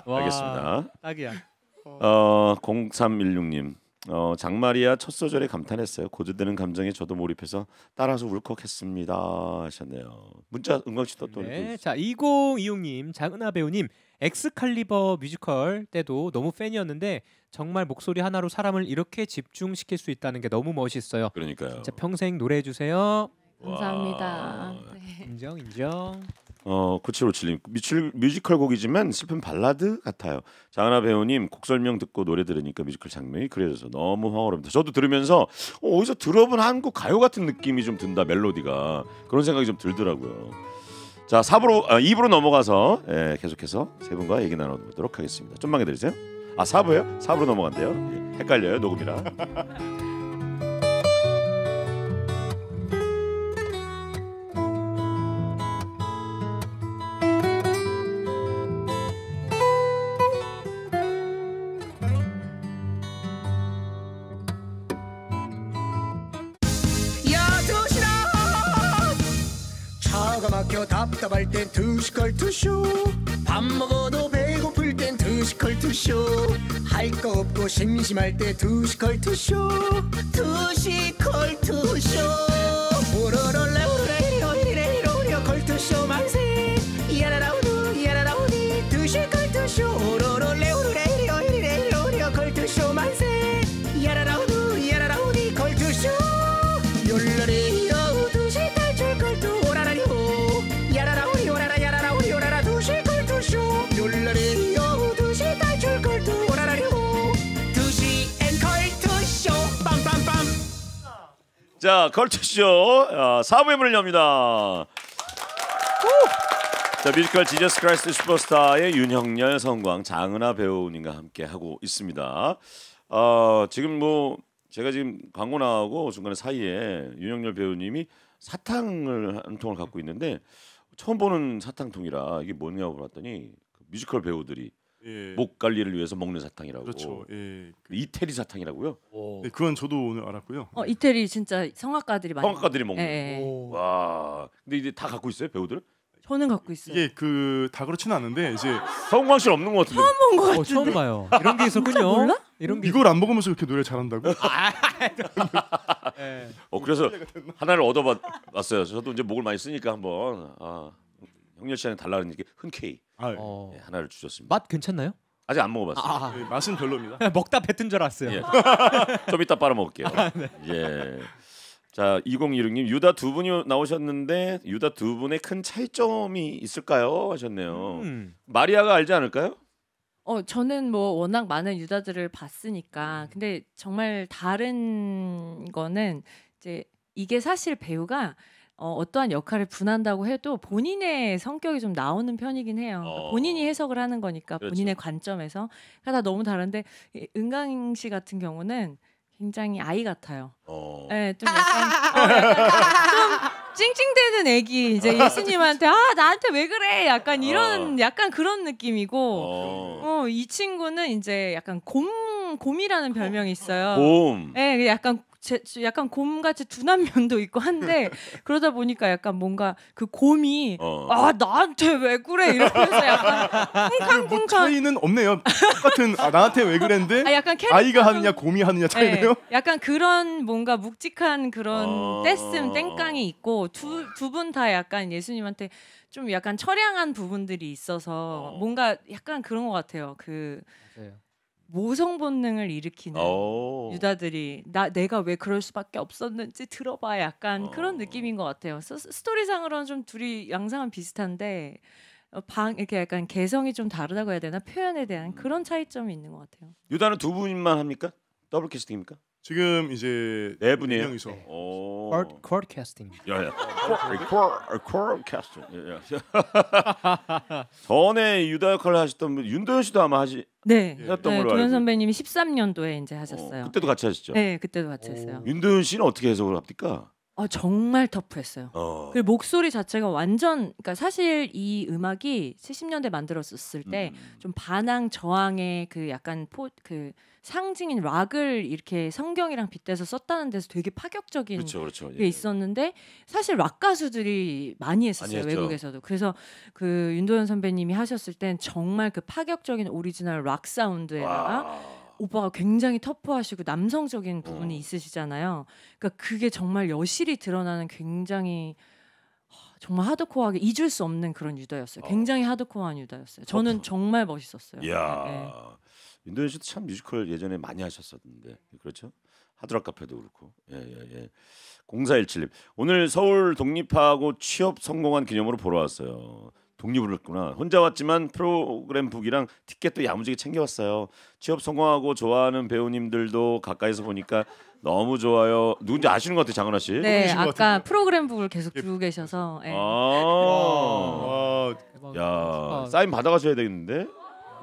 S2: 와,
S1: 알겠습니다.
S2: 딱이야.
S1: 어 0316님. 어 장마리아 첫 소절에 감탄했어요. 고조되는 감정에 저도 몰입해서 따라서 울컥했습니다 하셨네요. 문자 은광씨 또 또.
S2: 네. 자, 2026님, 장은아 배우님, 엑스칼리버 뮤지컬 때도 너무 팬이었는데 정말 목소리 하나로 사람을 이렇게 집중시킬 수 있다는 게 너무 멋있어요.
S1: 그러니까요.
S2: 진짜 평생 노래해 주세요.
S4: 감사합니다.
S1: 와.
S4: 네.
S2: 인정, 인정.
S1: 어 9757님 뮤지컬, 뮤지컬 곡이지만 슬픈 발라드 같아요. 장하나 배우님 곡 설명 듣고 노래 들으니까 뮤지컬 장면이 그려져서 너무 황홀합니다. 저도 들으면서 어, 어디서 들어본 한국 가요 같은 느낌이 좀 든다 멜로디가 그런 생각이 좀 들더라고요. 자 4부로 아, 2부로 넘어가서 예, 계속해서 세 분과 얘기 나눠 보도록 하겠습니다. 좀만 기다리세요. 아 4부요? 4부로 넘어간대요. 예, 헷갈려요 녹음이라.
S7: 컬 투쇼. 할 거 없고 심심할 때 두시 컬 투쇼. 두시 컬 투쇼. 오로로라 오레리오 이레리로 오리오 컬투쇼 만세. 야라라우두 야라라우디. 두시 컬 투쇼. 오로로레 오레리오 이레리로 오리오 컬투쇼 만세. 야라라우두 야라라우디 컬투쇼. 욜라리
S1: 자 컬투쇼 어, 4부의 문을 엽니다. 자 뮤지컬 지저스 크라이스트 슈퍼스타의 윤형렬, 서은광, 장은아 배우님과 함께 하고 있습니다. 어, 지금 뭐 제가 지금 광고 나가고 중간에 사이에 윤형렬 배우님이 사탕을 한 통을 갖고 있는데 처음 보는 사탕통이라 이게 뭐냐고 물었더니 그 뮤지컬 배우들이
S3: 예.
S1: 목 관리를 위해서 먹는 사탕이라고.
S3: 그렇죠. 예.
S1: 그 이태리 사탕이라고.
S3: 네, 그건 저도 오늘 알았고요.
S4: 어 이태리 진짜 성악가들이 많이.
S1: 성악가들이
S4: 먹-
S1: 먹는.
S4: 예, 예, 예.
S1: 와. 근데 이제 다 갖고 있어요 배우들?
S4: 저는 갖고 있어요.
S3: 이게 그 다 그렇지는 않은데 이제
S1: 성광 씨는 없는 것 같은데.
S4: 본것
S2: 어,
S4: 같은데.
S2: 처음 봐요. 이런 게 있었군요.
S4: 몰라?
S2: 이런 게
S3: 이걸 안 먹으면서 이렇게 노래 잘한다고?
S2: 예.
S1: 어 그래서 하나를 얻어봤어요. 저도 이제 목을 많이 쓰니까 한번 아, 형렬 씨한테 달라 그러니까 흔쾌히
S3: 아,
S2: 어.
S1: 예, 하나를 주셨습니다.
S2: 맛 괜찮나요?
S1: 아직 안 먹어봤어요.
S2: 아,
S3: 예, 맛은 별로입니다.
S2: 아. 먹다 뱉은 줄 알았어요.
S1: 예. 좀 이따 빨아 먹을게요. 예. 자, 2016님 유다 두 분이 나오셨는데 유다 두 분의 큰 차이점이 있을까요? 하셨네요.
S2: 음.
S1: 마리아가 알지 않을까요?
S4: 어 저는 뭐 워낙 많은 유다들을 봤으니까 근데 정말 다른 거는 이제 이게 사실 배우가 어, 어떠한 역할을 분한다고 해도 본인의 성격이 좀 나오는 편이긴 해요. 그러니까
S1: 어.
S4: 본인이 해석을 하는 거니까
S1: 그렇죠.
S4: 본인의 관점에서 그러니까 다 너무 다른데 이 은강 씨 같은 경우는 굉장히 아이 같아요.
S1: 어.
S4: 예, 좀 약간, 어, 약간 좀 찡찡대는 애기 이제 예수님한테 아 나한테 왜 그래 약간 이런 약간 그런 느낌이고
S1: 어.
S4: 어이 친구는 이제 약간 곰 곰이라는 별명이 있어요.
S1: 곰.
S4: 예, 그 약간 제, 약간 곰같이 둔한 면도 있고 한데 그러다 보니까 약간 뭔가 그 곰이
S1: 어.
S4: 아 나한테 왜 그래 이러면서 약간 쿵쾅쿵쾅
S3: 차이는 없네요. 똑같은 아, 나한테 왜 그랬는데
S4: 아 약간 캐릭터
S3: 아이가
S4: 좀-
S3: 하느냐 곰이 하느냐 차이네요.
S4: 예, 약간 그런 뭔가 묵직한 그런
S1: 어.
S4: 떼씀 땡깡이 있고 두 두 분 다 약간 예수님한테 좀 약간 처량한 부분들이 있어서
S1: 어.
S4: 뭔가 약간 그런 것 같아요. 그
S2: 맞아요.
S4: 모성 본능을 일으키는
S1: 어.
S4: 유다들이 나 내가 왜 그럴 수밖에 없었는지 들어봐 약간
S1: 어.
S4: 그런 느낌인 것 같아요. 스, 스토리상으로는 좀 둘이 양상은 비슷한데 어, 방 이렇게 약간 개성이 좀 다르다고 해야 되나 표현에 대한 그런 차이점이 있는 것 같아요.
S1: 유다는 두 분만 합니까? 더블 캐스팅입니까?
S3: 지금 이제
S1: 네 분이에요.
S3: 명이서
S1: 오.
S2: quad quad 캐스팅.
S1: 야야. 쿼 캐스팅. 예, 예. 전에 유다 역할을 하셨던 분 윤도현 씨도 아마 하시
S4: 네,
S1: 했던
S4: 네
S1: 걸로
S4: 도현. 선배님이 13년도에 이제
S1: 어,
S4: 하셨어요.
S1: 그때도 같이 하셨죠.
S4: 네, 그때도 같이 했어요.
S1: 윤도현 씨는 어떻게 해석을 합니까?
S4: 아 정말 터프했어요.
S1: 어.
S4: 그리고 목소리 자체가 완전 그러니까 사실 이 음악이 70년대 만들었을 때좀
S1: 음.
S4: 반항 저항의 그 약간 포그 상징인 락을 이렇게 성경이랑 빗대서 썼다는 데서 되게 파격적인
S1: 그렇죠, 그렇죠.
S4: 게 있었는데 사실 락 가수들이 많이 했었어요
S1: 많이.
S4: 외국에서도 그래서 그 윤도현 선배님이 하셨을 땐 정말 그 파격적인 오리지널 락 사운드에다가 오빠가 굉장히 터프하시고 남성적인 부분이
S1: 어.
S4: 있으시잖아요. 그러니까 그게 정말 여실히 드러나는 굉장히 하, 정말 하드코어하게 잊을 수 없는 그런 유다였어요.
S1: 어.
S4: 굉장히 하드코어한 유다였어요. 저는
S1: 터프.
S4: 정말 멋있었어요.
S1: 이야.
S4: 네.
S1: 윤도현 씨도 참 뮤지컬 예전에 많이 하셨었는데 그렇죠? 하드락 카페도 그렇고 예예 예. 0417님 오늘 서울 독립하고 취업 성공한 기념으로 보러 왔어요. 독립을 했구나. 혼자 왔지만 프로그램 북이랑 티켓도 야무지게 챙겨왔어요. 취업 성공하고 좋아하는 배우님들도 가까이서 보니까 너무 좋아요. 누군지 아시는 것 같아요, 장은아 씨.
S4: 네, 아까
S3: 같은데.
S4: 프로그램 북을 계속 두고 계셔서 예.
S1: 아,
S3: 와.
S1: 야
S2: 아,
S1: 사인 받아가셔야 되겠는데.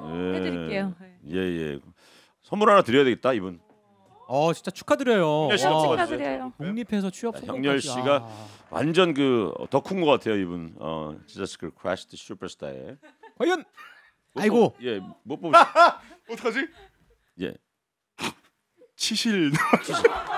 S1: 예.
S4: 해드릴게요. 네.
S1: 예 예. 선물 하나 드려야 되겠다 이분.
S2: 어 진짜 축하드려요. 와,
S1: 뽑아주세요.
S4: 축하드려요.
S2: 독립해서 취업.
S1: 형렬 씨가
S2: 아.
S1: 완전 그 덕후인 것 같아요 이분. 어, 지저스 그 크라이스트 슈퍼스타에.
S2: 과연
S1: 못
S2: 아이고.
S1: 뽑- 예, 못.
S3: 어떡하지?
S1: 예.
S3: 치실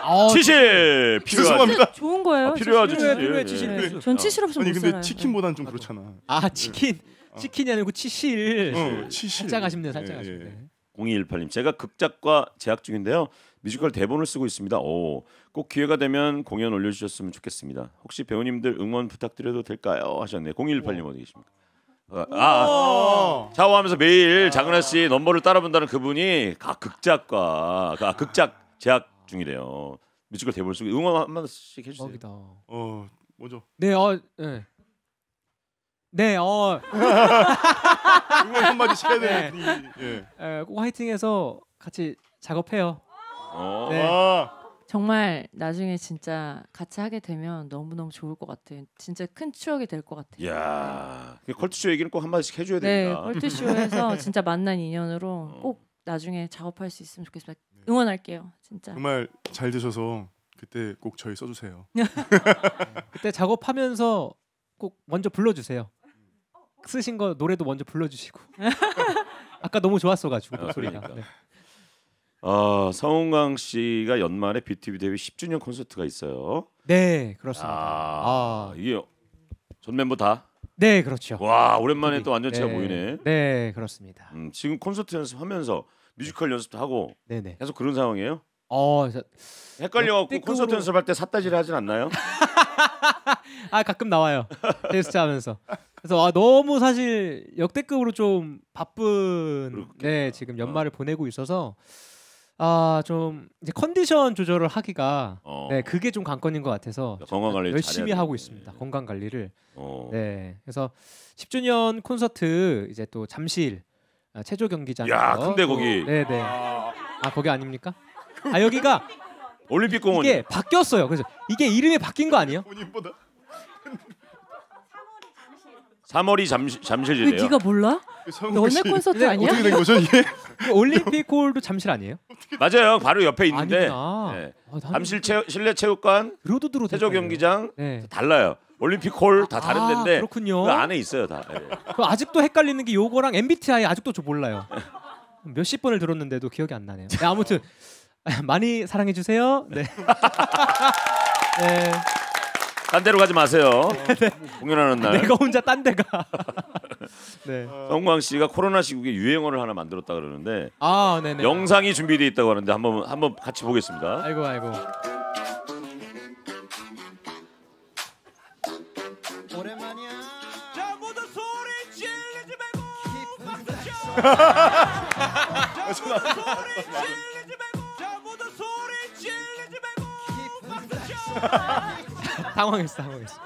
S2: 어,
S1: 치실.
S3: 죄송합니다.
S4: 좋은 거예요.
S1: 아, 필요하죠.
S4: 치실.
S2: 필요해, 필요해,
S1: 치실.
S2: 치실
S1: 예.
S4: 전 치실 없으면
S3: 아니
S4: 못
S3: 근데
S4: 살아요.
S3: 치킨보단 좀 그렇잖아.
S2: 아 치킨 치킨이 아니고 치실.
S3: 어, 치실.
S2: 살짝 아쉽네요. 살짝
S3: 예,
S2: 아쉽네.
S3: 예.
S1: 0218님 제가 극작과 제작 중인데요. 뮤지컬 대본을 쓰고 있습니다. 오, 꼭 기회가 되면 공연 올려주셨으면 좋겠습니다. 혹시 배우님들 응원 부탁드려도 될까요? 하셨네. 0218님 어디 계십니까? 아, 아,
S3: 어.
S1: 샤워하면서 매일 장은하 씨 넘버를 따라본다는 그분이 아, 극작과 아, 극작 제작 중이래요. 뮤지컬 대본을 쓰고 응원 한 번씩 해주세요.
S2: 대박이다.
S3: 어, 먼저
S2: 네, 어, 네. 네, 어,
S3: 응원 한마디 해야
S2: 네.
S3: 되는 분이. 예.
S2: 에, 꼭 화이팅해서 같이 작업해요.
S1: 어.
S2: 네.
S3: 아,
S4: 정말 나중에 진짜 같이 하게 되면 너무 너무 좋을 것 같아요. 진짜 큰 추억이 될 것 같아요.
S1: 이야, 그 컬투쇼 얘기는 꼭 한마디씩 해줘야
S4: 네,
S1: 됩니다.
S4: 컬투쇼에서 진짜 만난 인연으로
S1: 어.
S4: 꼭 나중에 작업할 수 있으면 좋겠습니다. 응원할게요, 진짜.
S3: 정말 잘 되셔서 그때 꼭 저희 써주세요.
S2: 그때 작업하면서 꼭 먼저 불러주세요. 쓰신 거 노래도 먼저 불러주시고. 아까 너무 좋았어가지고
S1: 아,
S2: 목소리가.
S1: 그러니까.
S2: 네.
S1: 어, 성웅강 씨가 연말에 BTV 데뷔 10주년 콘서트가 있어요.
S2: 네, 그렇습니다.
S1: 아,
S2: 아,
S1: 이게 전 멤버 다.
S2: 네, 그렇죠.
S1: 와 오랜만에 또 완전체가
S2: 네.
S1: 보이네.
S2: 네, 그렇습니다.
S1: 음, 지금 콘서트 연습하면서 뮤지컬 연습도 하고
S2: 네, 네.
S1: 계속 그런 상황이에요?
S2: 어, 저-
S1: 헷갈려갖고
S2: 역대급으로-
S1: 콘서트 연습할 때 삿다질 하진 않나요?
S2: 아 가끔 나와요 테스트 하면서 그래서 아, 너무 사실 역대급으로 좀 바쁜
S1: 그렇겠다.
S2: 네 지금 연말을 보내고 있어서 아 좀 이제 컨디션 조절을 하기가
S1: 어.
S2: 네 그게 좀 관건인 것 같아서
S1: 건강 관리
S2: 열심히 하고. 있습니다 건강 관리를
S1: 어.
S2: 네 그래서 10주년 콘서트 이제 또 잠실 아, 체조 경기장
S1: 야, 큰데 거기.
S2: 네네 아 거기 아닙니까 아 여기가
S1: 올림픽 공원이
S2: 이게 바뀌었어요 그래서 이게 이름이 바뀐 거 아니에요
S3: 본인보다
S1: 3월이 잠시
S4: 왜
S1: 잠실이래요.
S4: 네가 몰라? 너네 콘서트
S2: 네,
S4: 아니야?
S3: 어떻게 된 거죠 이게?
S2: 그 올림픽 홀도 잠실 아니에요?
S1: 맞아요. 바로 옆에 있는데
S2: 아니구나.
S1: 네.
S2: 아, 나는
S1: 잠실 체, 실내 체육관,
S2: 들어도 들어
S1: 체조 경기장
S2: 네.
S1: 달라요. 올림픽 홀 다 다른
S2: 아,
S1: 데인데
S2: 그렇군요.
S1: 그 안에 있어요 다. 예.
S2: 그 아직도 헷갈리는 게 요거랑 MBTI 아직도 저 몰라요. 몇십 번을 들었는데도 기억이 안 나네요. 네, 아무튼 많이 사랑해 주세요. 네. 네.
S1: 딴 데로 가지 마세요. 공연하는 날.
S2: 내가 혼자 딴 데가. 네.
S1: 성광 씨가 코로나 시국에 유행어를 하나 만들었다 그러는데
S2: 아, 네네.
S1: 영상이 준비돼 있다고 하는데 한번 한번 같이 보겠습니다.
S2: 아이고 아이고.
S6: 오랜만이야.
S7: 자 모두 소리 지르지 말고 박수 쳐. 자 모두 소리 지르지 말고 자 모두 소리 지르지 말고 박수 쳐.
S2: 당황했어, 당황했어.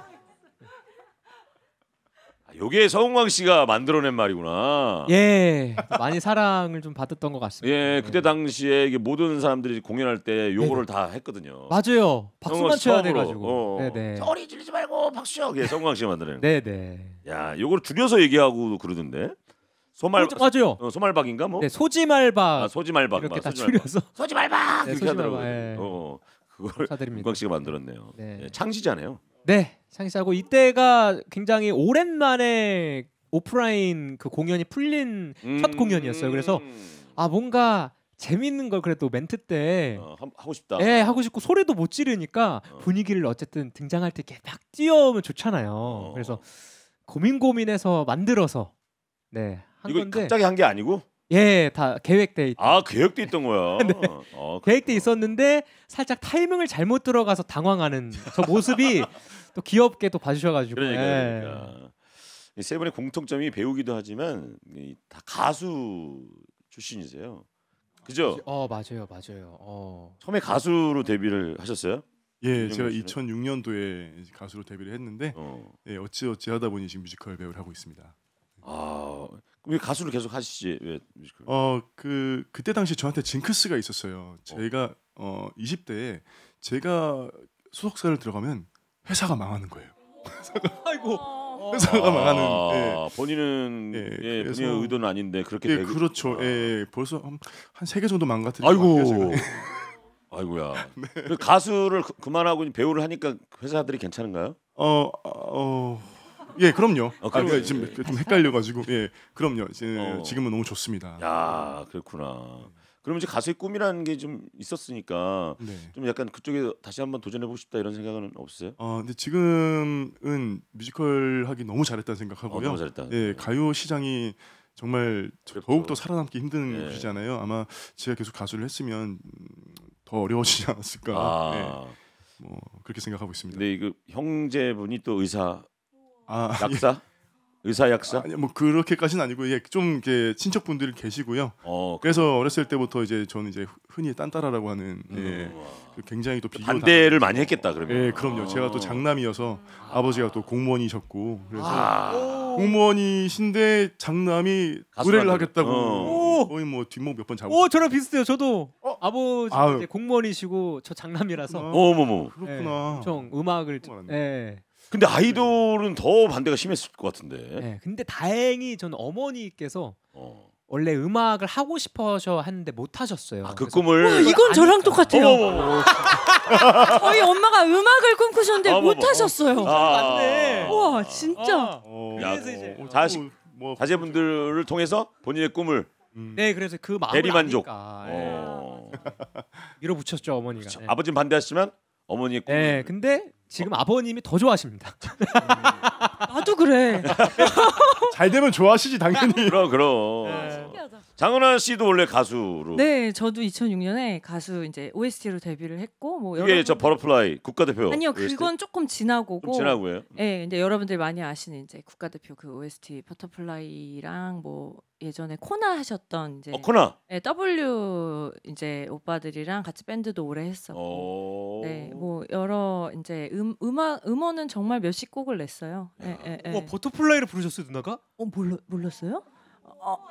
S1: 아, 요게 성광 씨가 만들어낸 말이구나.
S2: 예, 많이 사랑을 좀 받았던 것 같습니다.
S1: 예, 그때
S2: 네.
S1: 당시에 이게 모든 사람들이 공연할 때 요거를 다 했거든요.
S2: 맞아요. 박수만 쳐야. 돼 가지고.
S1: 어.
S2: 네네.
S1: 소리 지르지 말고 박수 쳐. 그게 은광 씨가 만들어낸.
S2: 네네.
S1: 야, 요거를 줄여서 얘기하고 그러던데. 소말
S2: 소- 맞아요.
S1: 어, 소말박인가 뭐?
S2: 네, 소지말박
S1: 아, 소지말박.
S2: 이렇게 다
S1: 소지말박.
S2: 줄여서
S1: 소지말박
S2: 네,
S1: 이렇게
S2: 소지말박,
S1: 하더라고요.
S2: 예.
S1: 어, 그걸
S2: 사드립니다.
S1: 은광 씨가 만들었네요.
S2: 네.
S1: 예, 창시자네요.
S2: 네, 창시하고 이때가 굉장히 오랜만에 오프라인 그 공연이 풀린 첫 공연이었어요. 그래서 아 뭔가 재밌는 걸 그래도 멘트 때
S1: 어, 한- 하고 싶다.
S2: 예, 하고 싶고 소리도 못 지르니까
S1: 어.
S2: 분위기를 어쨌든 등장할 때 이렇게 막 뛰어오면 좋잖아요.
S1: 어.
S2: 그래서 고민 고민해서 만들어서 네, 한
S1: 이거
S2: 건데
S1: 갑자기 한 게 아니고
S2: 예, 다 계획돼 있
S1: 아 계획돼 있던 거야.
S2: 네.
S1: 어,
S2: 계획돼 있었는데 살짝 타이밍을 잘못 들어가서 당황하는 저 모습이 또 귀엽게 또 봐주셔가지고
S1: 그러니까,
S2: 예.
S1: 그러니까. 이세 분의 공통점이 배우기도 하지만 이다 가수 출신이세요. 그죠?
S2: 어 맞아요 맞아요 어
S1: 처음에 가수로 데뷔를 하셨어요?
S3: 예, 제가
S1: 씨는?
S3: 2006년도에 가수로 데뷔를 했는데
S1: 어.
S3: 예, 어찌 어찌 하다 보니 지금 뮤지컬 배우를 하고 있습니다.
S1: 아, 왜 가수를 계속 하시지? 왜 뮤지컬?
S3: 어그 그때 당시 저한테 징크스가 있었어요. 제가 어 20대에 제가 소속사를 들어가면 회사가 망하는 거예요.
S2: 아이고
S3: 회사가 망하는. 예.
S1: 아, 본인은
S3: 예,
S1: 예,
S3: 그래서-
S1: 본인의 의도는 아닌데 그렇게
S3: 예,
S1: 되고-
S3: 그렇죠.
S1: 아.
S3: 예, 벌써 한세 개 정도 망가뜨린
S1: 아이고. 아이고야.
S3: 네.
S1: 그 가수를 그, 그만하고 배우를 하니까 회사들이 괜찮은가요?
S3: 어, 어, 예, 그럼요.
S1: 어,
S3: 아? 그러니까 지금 좀 헷갈려가지고, 예, 그럼요. 이제
S1: 어.
S3: 지금은 너무 좋습니다.
S1: 야, 그렇구나. 그럼 이제 가수의 꿈이라는 게 좀 있었으니까
S3: 네.
S1: 좀 약간 그쪽에 다시 한번 도전해 보고 싶다 이런 생각은 없어요?
S3: 어, 근데 지금은 뮤지컬 하기 너무 잘했다는
S1: 어,
S3: 생각하고요.
S1: 너무 잘했다.
S3: 예, 가요 시장이 정말
S1: 그렇죠.
S3: 더욱 더 살아남기 힘든
S1: 예.
S3: 곳이잖아요. 아마 제가 계속 가수를 했으면 음, 더 어려워지지 않았을까.
S1: 아,
S3: 예, 뭐 그렇게 생각하고 있습니다.
S1: 근데 이거 형제분이 또 의사
S3: 아,
S1: 약사? 의사 약사?
S3: 아니 뭐 그렇게까지는 아니고 예, 좀 이렇게 친척분들이 계시고요.
S1: 어,
S3: 그래 서 어렸을 때부터 이제 저는 이제 흔히 딴따라라고 하는 예,
S1: 음,
S3: 그 굉장히 또 비교
S1: 반대를 많이 했겠다 그러면.
S3: 예, 그럼요. 제가 또
S1: 어.
S3: 장남이어서 아 버지가 또 공무원이셨고 그래서
S1: 아,
S3: 공무원이신데 장남이
S1: 가수를
S3: 노래를 하겠다고
S1: 어.
S3: 거의 뭐 뒷목 몇 번 잡고
S2: 오 저랑 비슷해요 저도
S3: 어?
S2: 아버지
S3: 아유.
S2: 이제 공무원이시고 저 장남이라서
S3: 어,
S1: 어머머.
S3: 그렇구나.
S2: 예, 엄청 음악을
S3: 그거
S2: 예.
S1: 근데 아이돌은 더 반대가 심했을 것 같은데.
S2: 예. 근데 다행히 저는 어머니께서
S1: 어.
S2: 원래 음악을 하고 싶어서 하는데 못 하셨어요.
S1: 아, 그
S2: 그래서
S1: 꿈을.
S4: 와, 이건 저랑 똑같아요.
S1: 어머머머.
S4: 저희 엄마가 음악을 꿈꾸셨는데
S1: 어머머.
S4: 못 하셨어요.
S1: 아,
S2: 맞네.
S4: 우와, 진짜.
S2: 아,
S3: 어,
S1: 야,
S2: 그래서 이제
S3: 어,
S1: 자식-
S3: 뭐
S1: 자제분들을 통해서 본인의 꿈을
S3: 음.
S2: 네, 그래서 그 마음을
S1: 대리만족.
S2: 아니까, 예.
S1: 어.
S2: 밀어붙였죠 어머니가.
S1: 그렇죠.
S2: 네.
S1: 아버지는 반대하시지만 어머니의 꿈.
S2: 네, 근데 지금 아버님이 더 좋아하십니다.
S4: 나도 그래.
S3: 잘 되면 좋아하시지 당연히.
S1: 그럼 그럼.
S2: 네.
S1: 장은아 씨도 원래 가수로.
S4: 네, 저도 2006년에 가수 이제 OST로 데뷔를 했고 뭐
S1: 이게
S4: 여러분
S1: 저 버터플라이 국가대표.
S4: 아니요,
S1: OST?
S4: 그건 조금 지나고고
S1: 좀 지나고요.
S4: 네, 근데 여러분들 많이 아시는 이제 국가대표 그 OST 버터플라이랑 뭐 예전에 코나 하셨던 이제
S1: 어 코나.
S4: 네, W 이제 오빠들이랑 같이 밴드도 오래 했었고
S1: 어.
S4: 네, 뭐 여러 이제 음 음악 음원은 정말 몇십 곡을 냈어요. 네, 네, 네.
S2: 와 버터플라이를 부르셨어요 누나가?
S4: 어 몰라 몰랐어요?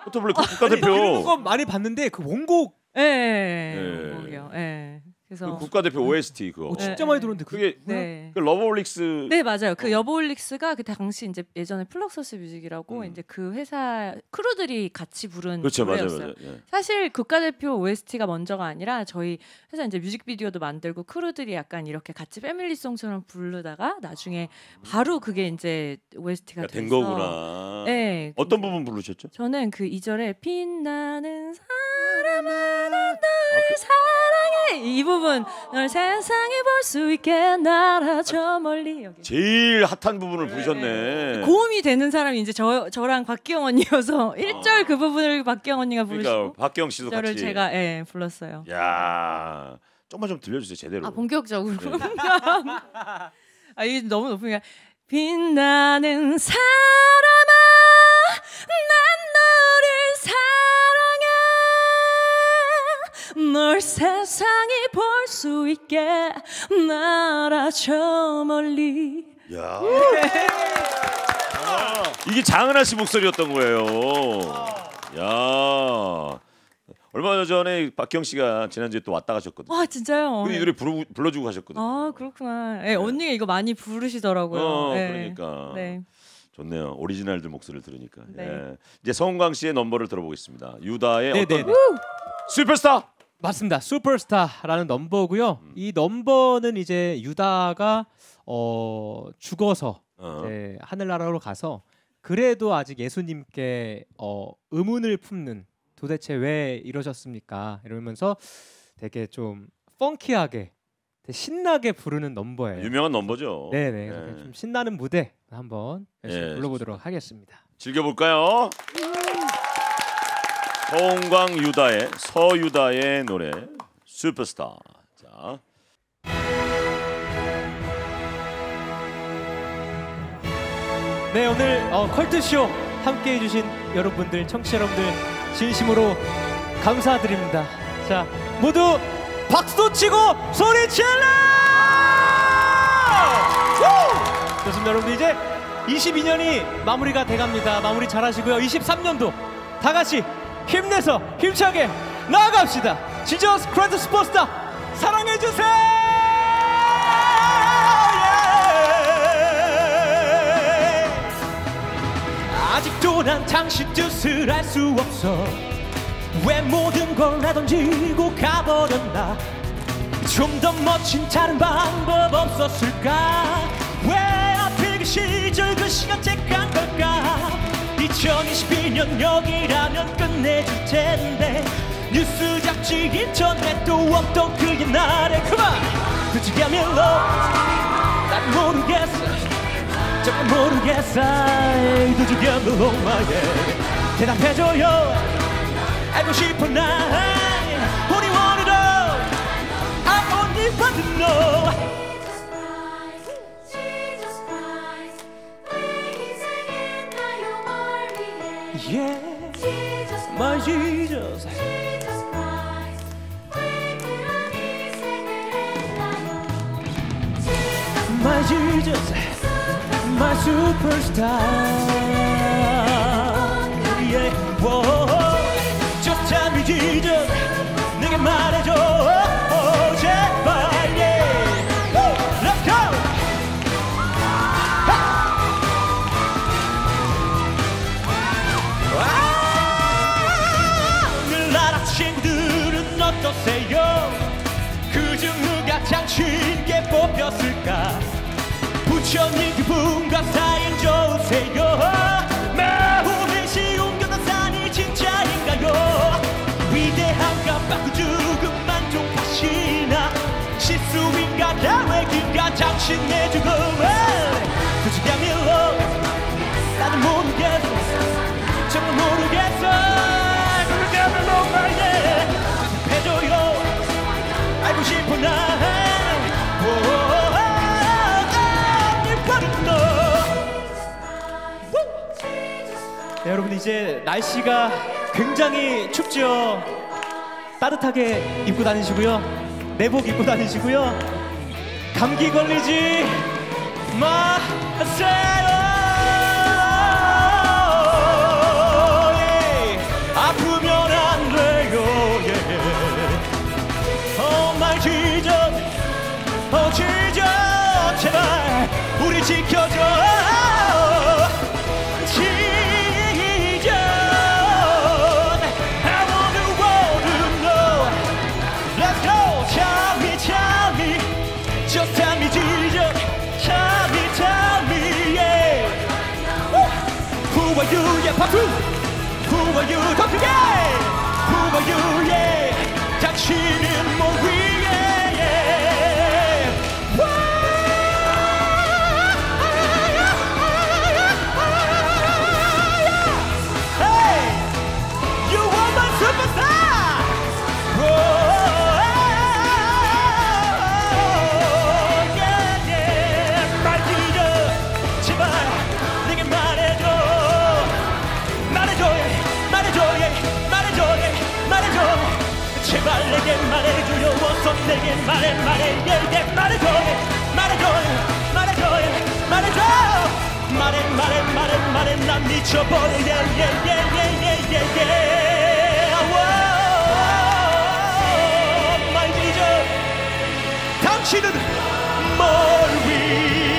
S1: 버터플라이
S2: 아니,
S1: 국가대표.
S2: 부르는 건 많이 봤는데 그 원곡
S4: 예, 네,
S1: 네.
S4: 곡이요. 예.
S1: 그
S4: 그래서
S1: 국가대표 OST 그거.
S2: 어, 진짜
S4: 네.
S2: 많이 들었는데 그게
S1: 그게
S4: 네.
S1: 그 러브홀릭스.
S4: 네 맞아요. 그 러브홀릭스가 그 당시 이제 예전에 플럭서스 뮤직이라고
S1: 음.
S4: 이제 그 회사 크루들이 같이 부른
S1: 그렇죠, 맞아요,
S4: 노래였어요.
S1: 맞아요. 예.
S4: 사실 국가대표 OST가 먼저가 아니라 저희 회사 이제 뮤직비디오도 만들고 크루들이 약간 이렇게 같이 family song처럼 부르다가 나중에 바로 그게 이제 OST가
S1: 그러니까 된 거구나.
S4: 네.
S1: 어떤 부분 부르셨죠?
S4: 저는 그 2절에 빛나는 사람아 난그널 사랑해 이 부분 널 세상에 볼 수 있게 날아 저 멀리 여기
S1: 제일 핫한 부분을 부르셨네.
S4: 고음이 되는 사람이 이제 저 저랑 박기영 언니여서 1절 그 부분을 박기영 언니가 부르시고
S1: 아. 그러니까 박경 씨도
S4: 2절을
S1: 같이.
S4: 제가 예 불렀어요.
S1: 야, 조금만 좀 들려주세요 제대로.
S4: 아 본격적으로.
S1: 네.
S4: 아 이게 너무 높으니까 빛나는 사람아 난 너를 사랑해 널 세상이 볼 수 있게 날아 저 멀리
S1: 야. 이게 장은아 씨 목소리였던 거예요. 야. 얼마 전에 박경 씨가 지난주에 또 왔다 가셨거든요.
S4: 와 진짜요?
S1: 이 노래 부르, 불러주고 가셨거든요.
S4: 아 그렇구나. 예, 언니가 이거 많이 부르시더라고요.
S1: 어,
S4: 예.
S1: 그러니까.
S4: 네.
S1: 좋네요. 오리지널들 목소리를 들으니까.
S4: 네.
S1: 예. 이제 성광 씨의 넘버를 들어보겠습니다. 유다의
S2: 네,
S1: 어떤
S2: 네, 네.
S1: 슈퍼스타.
S2: 맞습니다. 슈퍼스타라는 넘버고요.
S1: 음.
S2: 이 넘버는 이제 유다가 어 죽어서
S1: 어.
S2: 이제 하늘나라로 가서 그래도 아직 예수님께 어 의문을 품는 도대체 왜 이러셨습니까? 이러면서 되게 좀 펑키하게 되게 신나게 부르는 넘버예요.
S1: 유명한 넘버죠.
S2: 네네.
S1: 예.
S2: 그래서 좀 신나는 무대 한번
S1: 예,
S2: 불러보도록 하겠습니다.
S1: 즐겨볼까요? 성광 유다의 서유다의 노래 슈퍼스타. 자.
S2: 네 오늘 어, 컬트쇼 함께 해주신 여러분들 청취자 여러분들 진심으로 감사드립니다 자 모두 박수 치고 소리 질러 우! 좋습니다 여러분들 이제 22년이 마무리가 돼갑니다 마무리 잘하시고요 23년도 다 같이 힘내서 힘차게 나아갑시다. 지저스 크라이트 스포츠다. 사랑해주세요! 예! 아직도 난 당신 뜻을 알 수 없어. 왜 모든 걸나 던지고 가버렸나? 좀 더 멋진 다른 방법 없었을까? 왜 하필 그 시절 그 시간 째간 걸까 2022년 여기라면 끝내줄 텐데 뉴스 잡지 인터넷도 없던 그 옛날에 그만! 굳이 하면 난 모르겠어. 정말 모르겠어. 도 죽여도 엄마에 대답해줘요. 알고 싶어 난 우리 원으로 I only want to know my
S8: Christ,
S2: Jesus
S8: Jesus Christ, 왜 그런 희생을 했나요? Jesus
S2: my Jesus my superstar 멋진게 뽑혔을까? 부처님 그분과 사연 좋으세요? 마음의 쉬운 교도산이 진짜인가요?
S9: 위대한 깜빡 그 죽음 만족하시나? 실수인가 계획인가? 당신의 죽음을 부지감일로 여러분 이제 날씨가 굉장히 춥죠. 따뜻하게 입고 다니시고요. 내복 입고 다니시고요. 감기 걸리지 마세요. 예. 아프면 안 돼요. 예. 정말 지져, 어 지져, 제발 우리 지켜줘. Are you, again. Who are you, yeah. 당신 어서 내게 말해, 말해, 예, 예, 말해줘, 예, 말해줘, 예, 말해줘, 예, 말해줘. 말해, 말해, 말해, 말해, 난 미쳐버려, 예, 예, 예, 예, 말 들리죠? 당신은 뭘 위?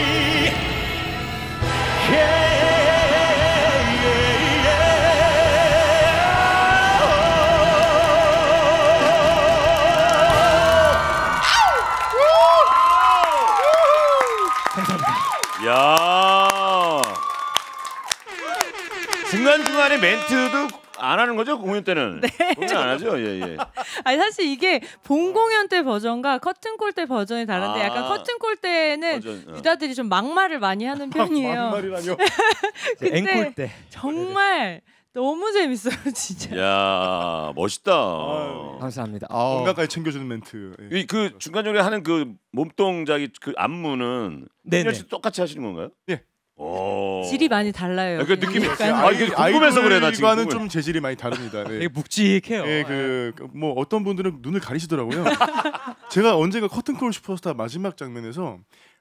S1: 멘트도 안 하는 거죠 공연 때는? 공연 안 하죠. 예 예.
S4: 아니 사실 이게 본 공연 때 버전과 커튼콜 때 버전이 다른데
S1: 아.
S4: 약간 커튼콜 때는
S1: 버전, 어.
S4: 유다들이 좀 막말을 많이 하는 편이에요.
S3: 막말이라뇨.
S4: 근데
S2: 앵콜 때.
S4: 정말 너무 재밌어요, 진짜.
S1: 야 멋있다.
S3: 아유.
S2: 감사합니다. 어,
S3: 건강까지 챙겨주는 멘트. 예.
S1: 이그 중간 중간에 하는 그 몸동작이 그 안무는
S2: 네네.
S1: 똑같이 하시는 건가요?
S3: 예.
S1: 오.
S4: 질이 많이 달라요.
S1: 그 느낌이 아 이게 궁금해서 그래 나 지금. 궁금해.
S3: 좀 재질이 많이 다릅니다. 네.
S2: 되게 묵직해요.
S3: 예, 그, 뭐 어떤 분들은 눈을 가리시더라고요. 제가 언젠가 커튼콜 슈퍼스타 마지막 장면에서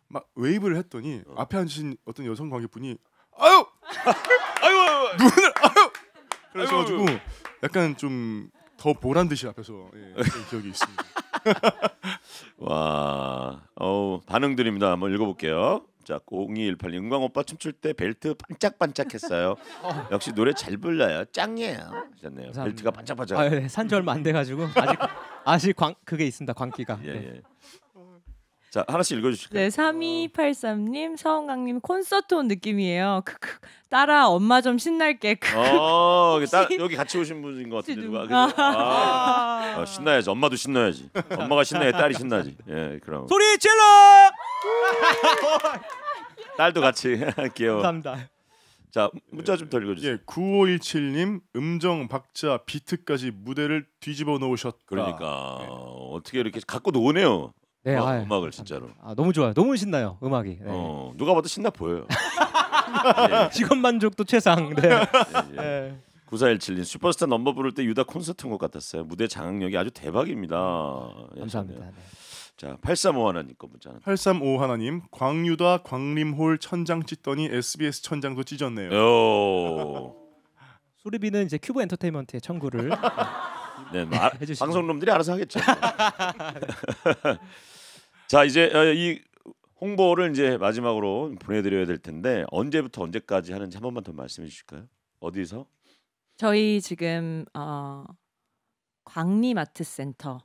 S3: 막 웨이브를 했더니 앞에 앉으신 어떤 여성 관객분이 아유
S1: 아이고 아이고.
S3: 눈을 아유 그러셔가지고 약간 좀 더 보란 듯이 앞에서 예, 기억이 있습니다.
S1: 와, 어우 반응드립니다. 한번 읽어볼게요. 자, 0218님 은광 오빠 춤출 때 벨트 반짝반짝했어요. 역시 노래 잘 불러요. 짱이에요. 하셨네요.
S2: 감사합니다.
S1: 벨트가 반짝반짝.
S2: 아, 네, 산지 얼마 안 돼가지고 아직 아직 광 그게 있습니다. 광기가.
S1: 예,
S2: 네.
S1: 예. 자, 하나씩 읽어주실까요?
S4: 네, 3283님, 서은강님 콘서트 온 느낌이에요. 크크. 따라 엄마 좀 신날게. 크크.
S1: 어, 여기, 딸, 여기 같이 오신 분인 것 같은데 누가? 그죠? 아, 어, 신나야지. 엄마도 신나야지. 엄마가 신나야 딸이 신나지. 예, 그럼
S2: 소리 질러!
S1: 딸도 같이 귀여워.
S2: 감사합니다.
S1: 자, 문자 좀 더 읽어주세요.
S3: 예, 9517님 음정, 박자, 비트까지 무대를 뒤집어 놓으셨다.
S1: 그러니까 어떻게 이렇게 갖고 노네요.
S2: 네,
S1: 음악,
S2: 아유,
S1: 음악을 진짜로.
S2: 아, 너무 좋아요. 너무 신나요. 음악이. 네.
S1: 어, 누가 봐도 신나 보여요.
S2: 직업 만족도 최상. 네.
S1: 예, 예.
S2: 네.
S1: 9417님 슈퍼스타 넘버 부를 때 유다 콘서트 온것 같았어요. 무대 장악력이 아주 대박입니다. 예,
S2: 감사합니다.
S1: 네. 자, 835 하나님 거 문자는.
S3: 835 하나님 광유다 광림홀 천장 찢더니 SBS 천장도 찢었네요.
S1: 요.
S2: 수리비는 이제 큐브 엔터테인먼트에 청구를
S1: 네, 뭐 아,
S2: 해주시죠.
S1: 방송놈들이 알아서 하겠죠. 자, 이제 어, 이 홍보를 이제 마지막으로 보내드려야 될 텐데 언제부터 언제까지 하는지 한 번만 더 말씀해 주실까요? 어디서?
S4: 저희 지금 어, 광림아트센터에서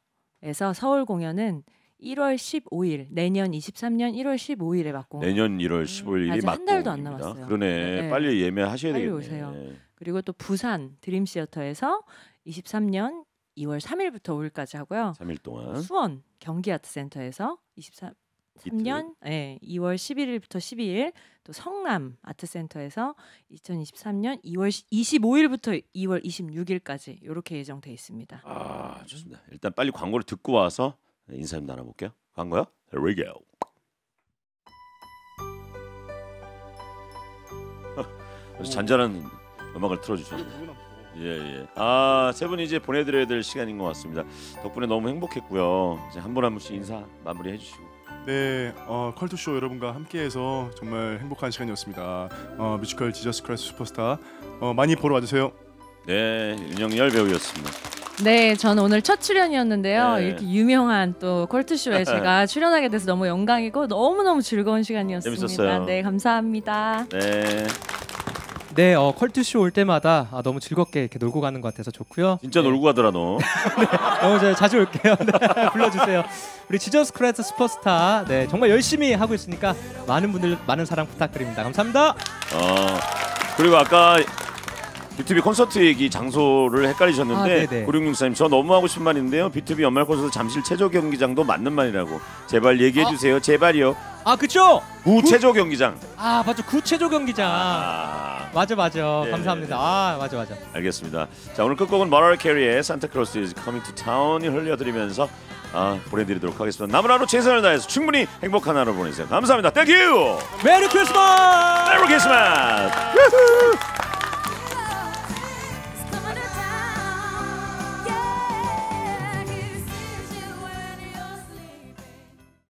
S4: 서울 공연은 1월 15일 내년 23년 1월 15일에 맞고
S1: 내년 1월 15일이
S4: 아직 한 달도 안. 남았어요.
S1: 그러네.
S4: 네.
S1: 빨리 예매하셔야
S4: 빨리
S1: 되겠네.
S4: 오세요. 그리고 또 부산 드림시어터에서 23년 2월 3일부터 5일까지 하고요.
S1: 3일 동안.
S4: 수원 경기아트센터에서 23 2023년 예, 2월 11일부터 12일 또 성남 아트센터에서 2023년 2월 25일부터 2월 26일까지 이렇게 예정돼 있습니다.
S1: 아 좋습니다. 일단 빨리 광고를 듣고 와서 인사 좀 나눠볼게요. 광고요? Here we go. 잔잔한 음악을 틀어주셨네요. 예 예. 아 세 분이 이제 보내드려야 될 시간인 것 같습니다. 덕분에 너무 행복했고요. 이제 한 분 한 분씩 인사 마무리 해 주시고.
S3: 네, 어, 컬투쇼 여러분과 함께해서 정말 행복한 시간이었습니다. 어, 뮤지컬 지저스 크라이스트 슈퍼스타 어, 많이 보러 와주세요.
S1: 네 윤형렬 배우였습니다.
S4: 네, 저는 오늘 첫 출연이었는데요.
S1: 네.
S4: 이렇게 유명한 또 컬투쇼에 제가 출연하게 돼서 너무 영광이고 너무너무 즐거운 시간이었습니다.
S1: 재밌었어요.
S4: 네, 감사합니다.
S1: 네
S2: 네, 어, 컬투쇼 올 때마다 아, 너무 즐겁게 이렇게 놀고 가는 것 같아서 좋고요.
S1: 진짜 놀고 가더라 너.
S2: 너무 저 자주 올게요. 네, 불러주세요. 우리 지저스 크라이스트 슈퍼스타, 네 정말 열심히 하고 있으니까 많은 분들 많은 사랑 부탁드립니다. 감사합니다.
S1: 어 그리고 아까 B2B 콘서트 얘기 장소를
S2: 아,
S1: 헷갈리셨는데
S2: 네네.
S1: 9664님 저 너무 하고 싶은 말인데요. B2B 연말 콘서트 잠실 체조 경기장도 맞는 말이라고. 제발 얘기해 주세요. 제발요.
S2: 아 그쵸?
S1: 구 체조 경기장.
S2: 아 맞죠. 구 체조 경기장.
S1: 아.
S2: 맞아 맞아.
S1: 네,
S2: 감사합니다.
S1: 네,
S2: 아 맞아 맞아.
S1: 알겠습니다. 자 오늘 끝곡은 머라이어 캐리의 Santa Claus is coming to town이 흘려드리면서 아 보내드리도록 하겠습니다. 남은 하루 최선을 다해서 충분히 행복한 하루 보내세요. 감사합니다.
S8: Thank you Merry Christmas. Merry
S10: Christmas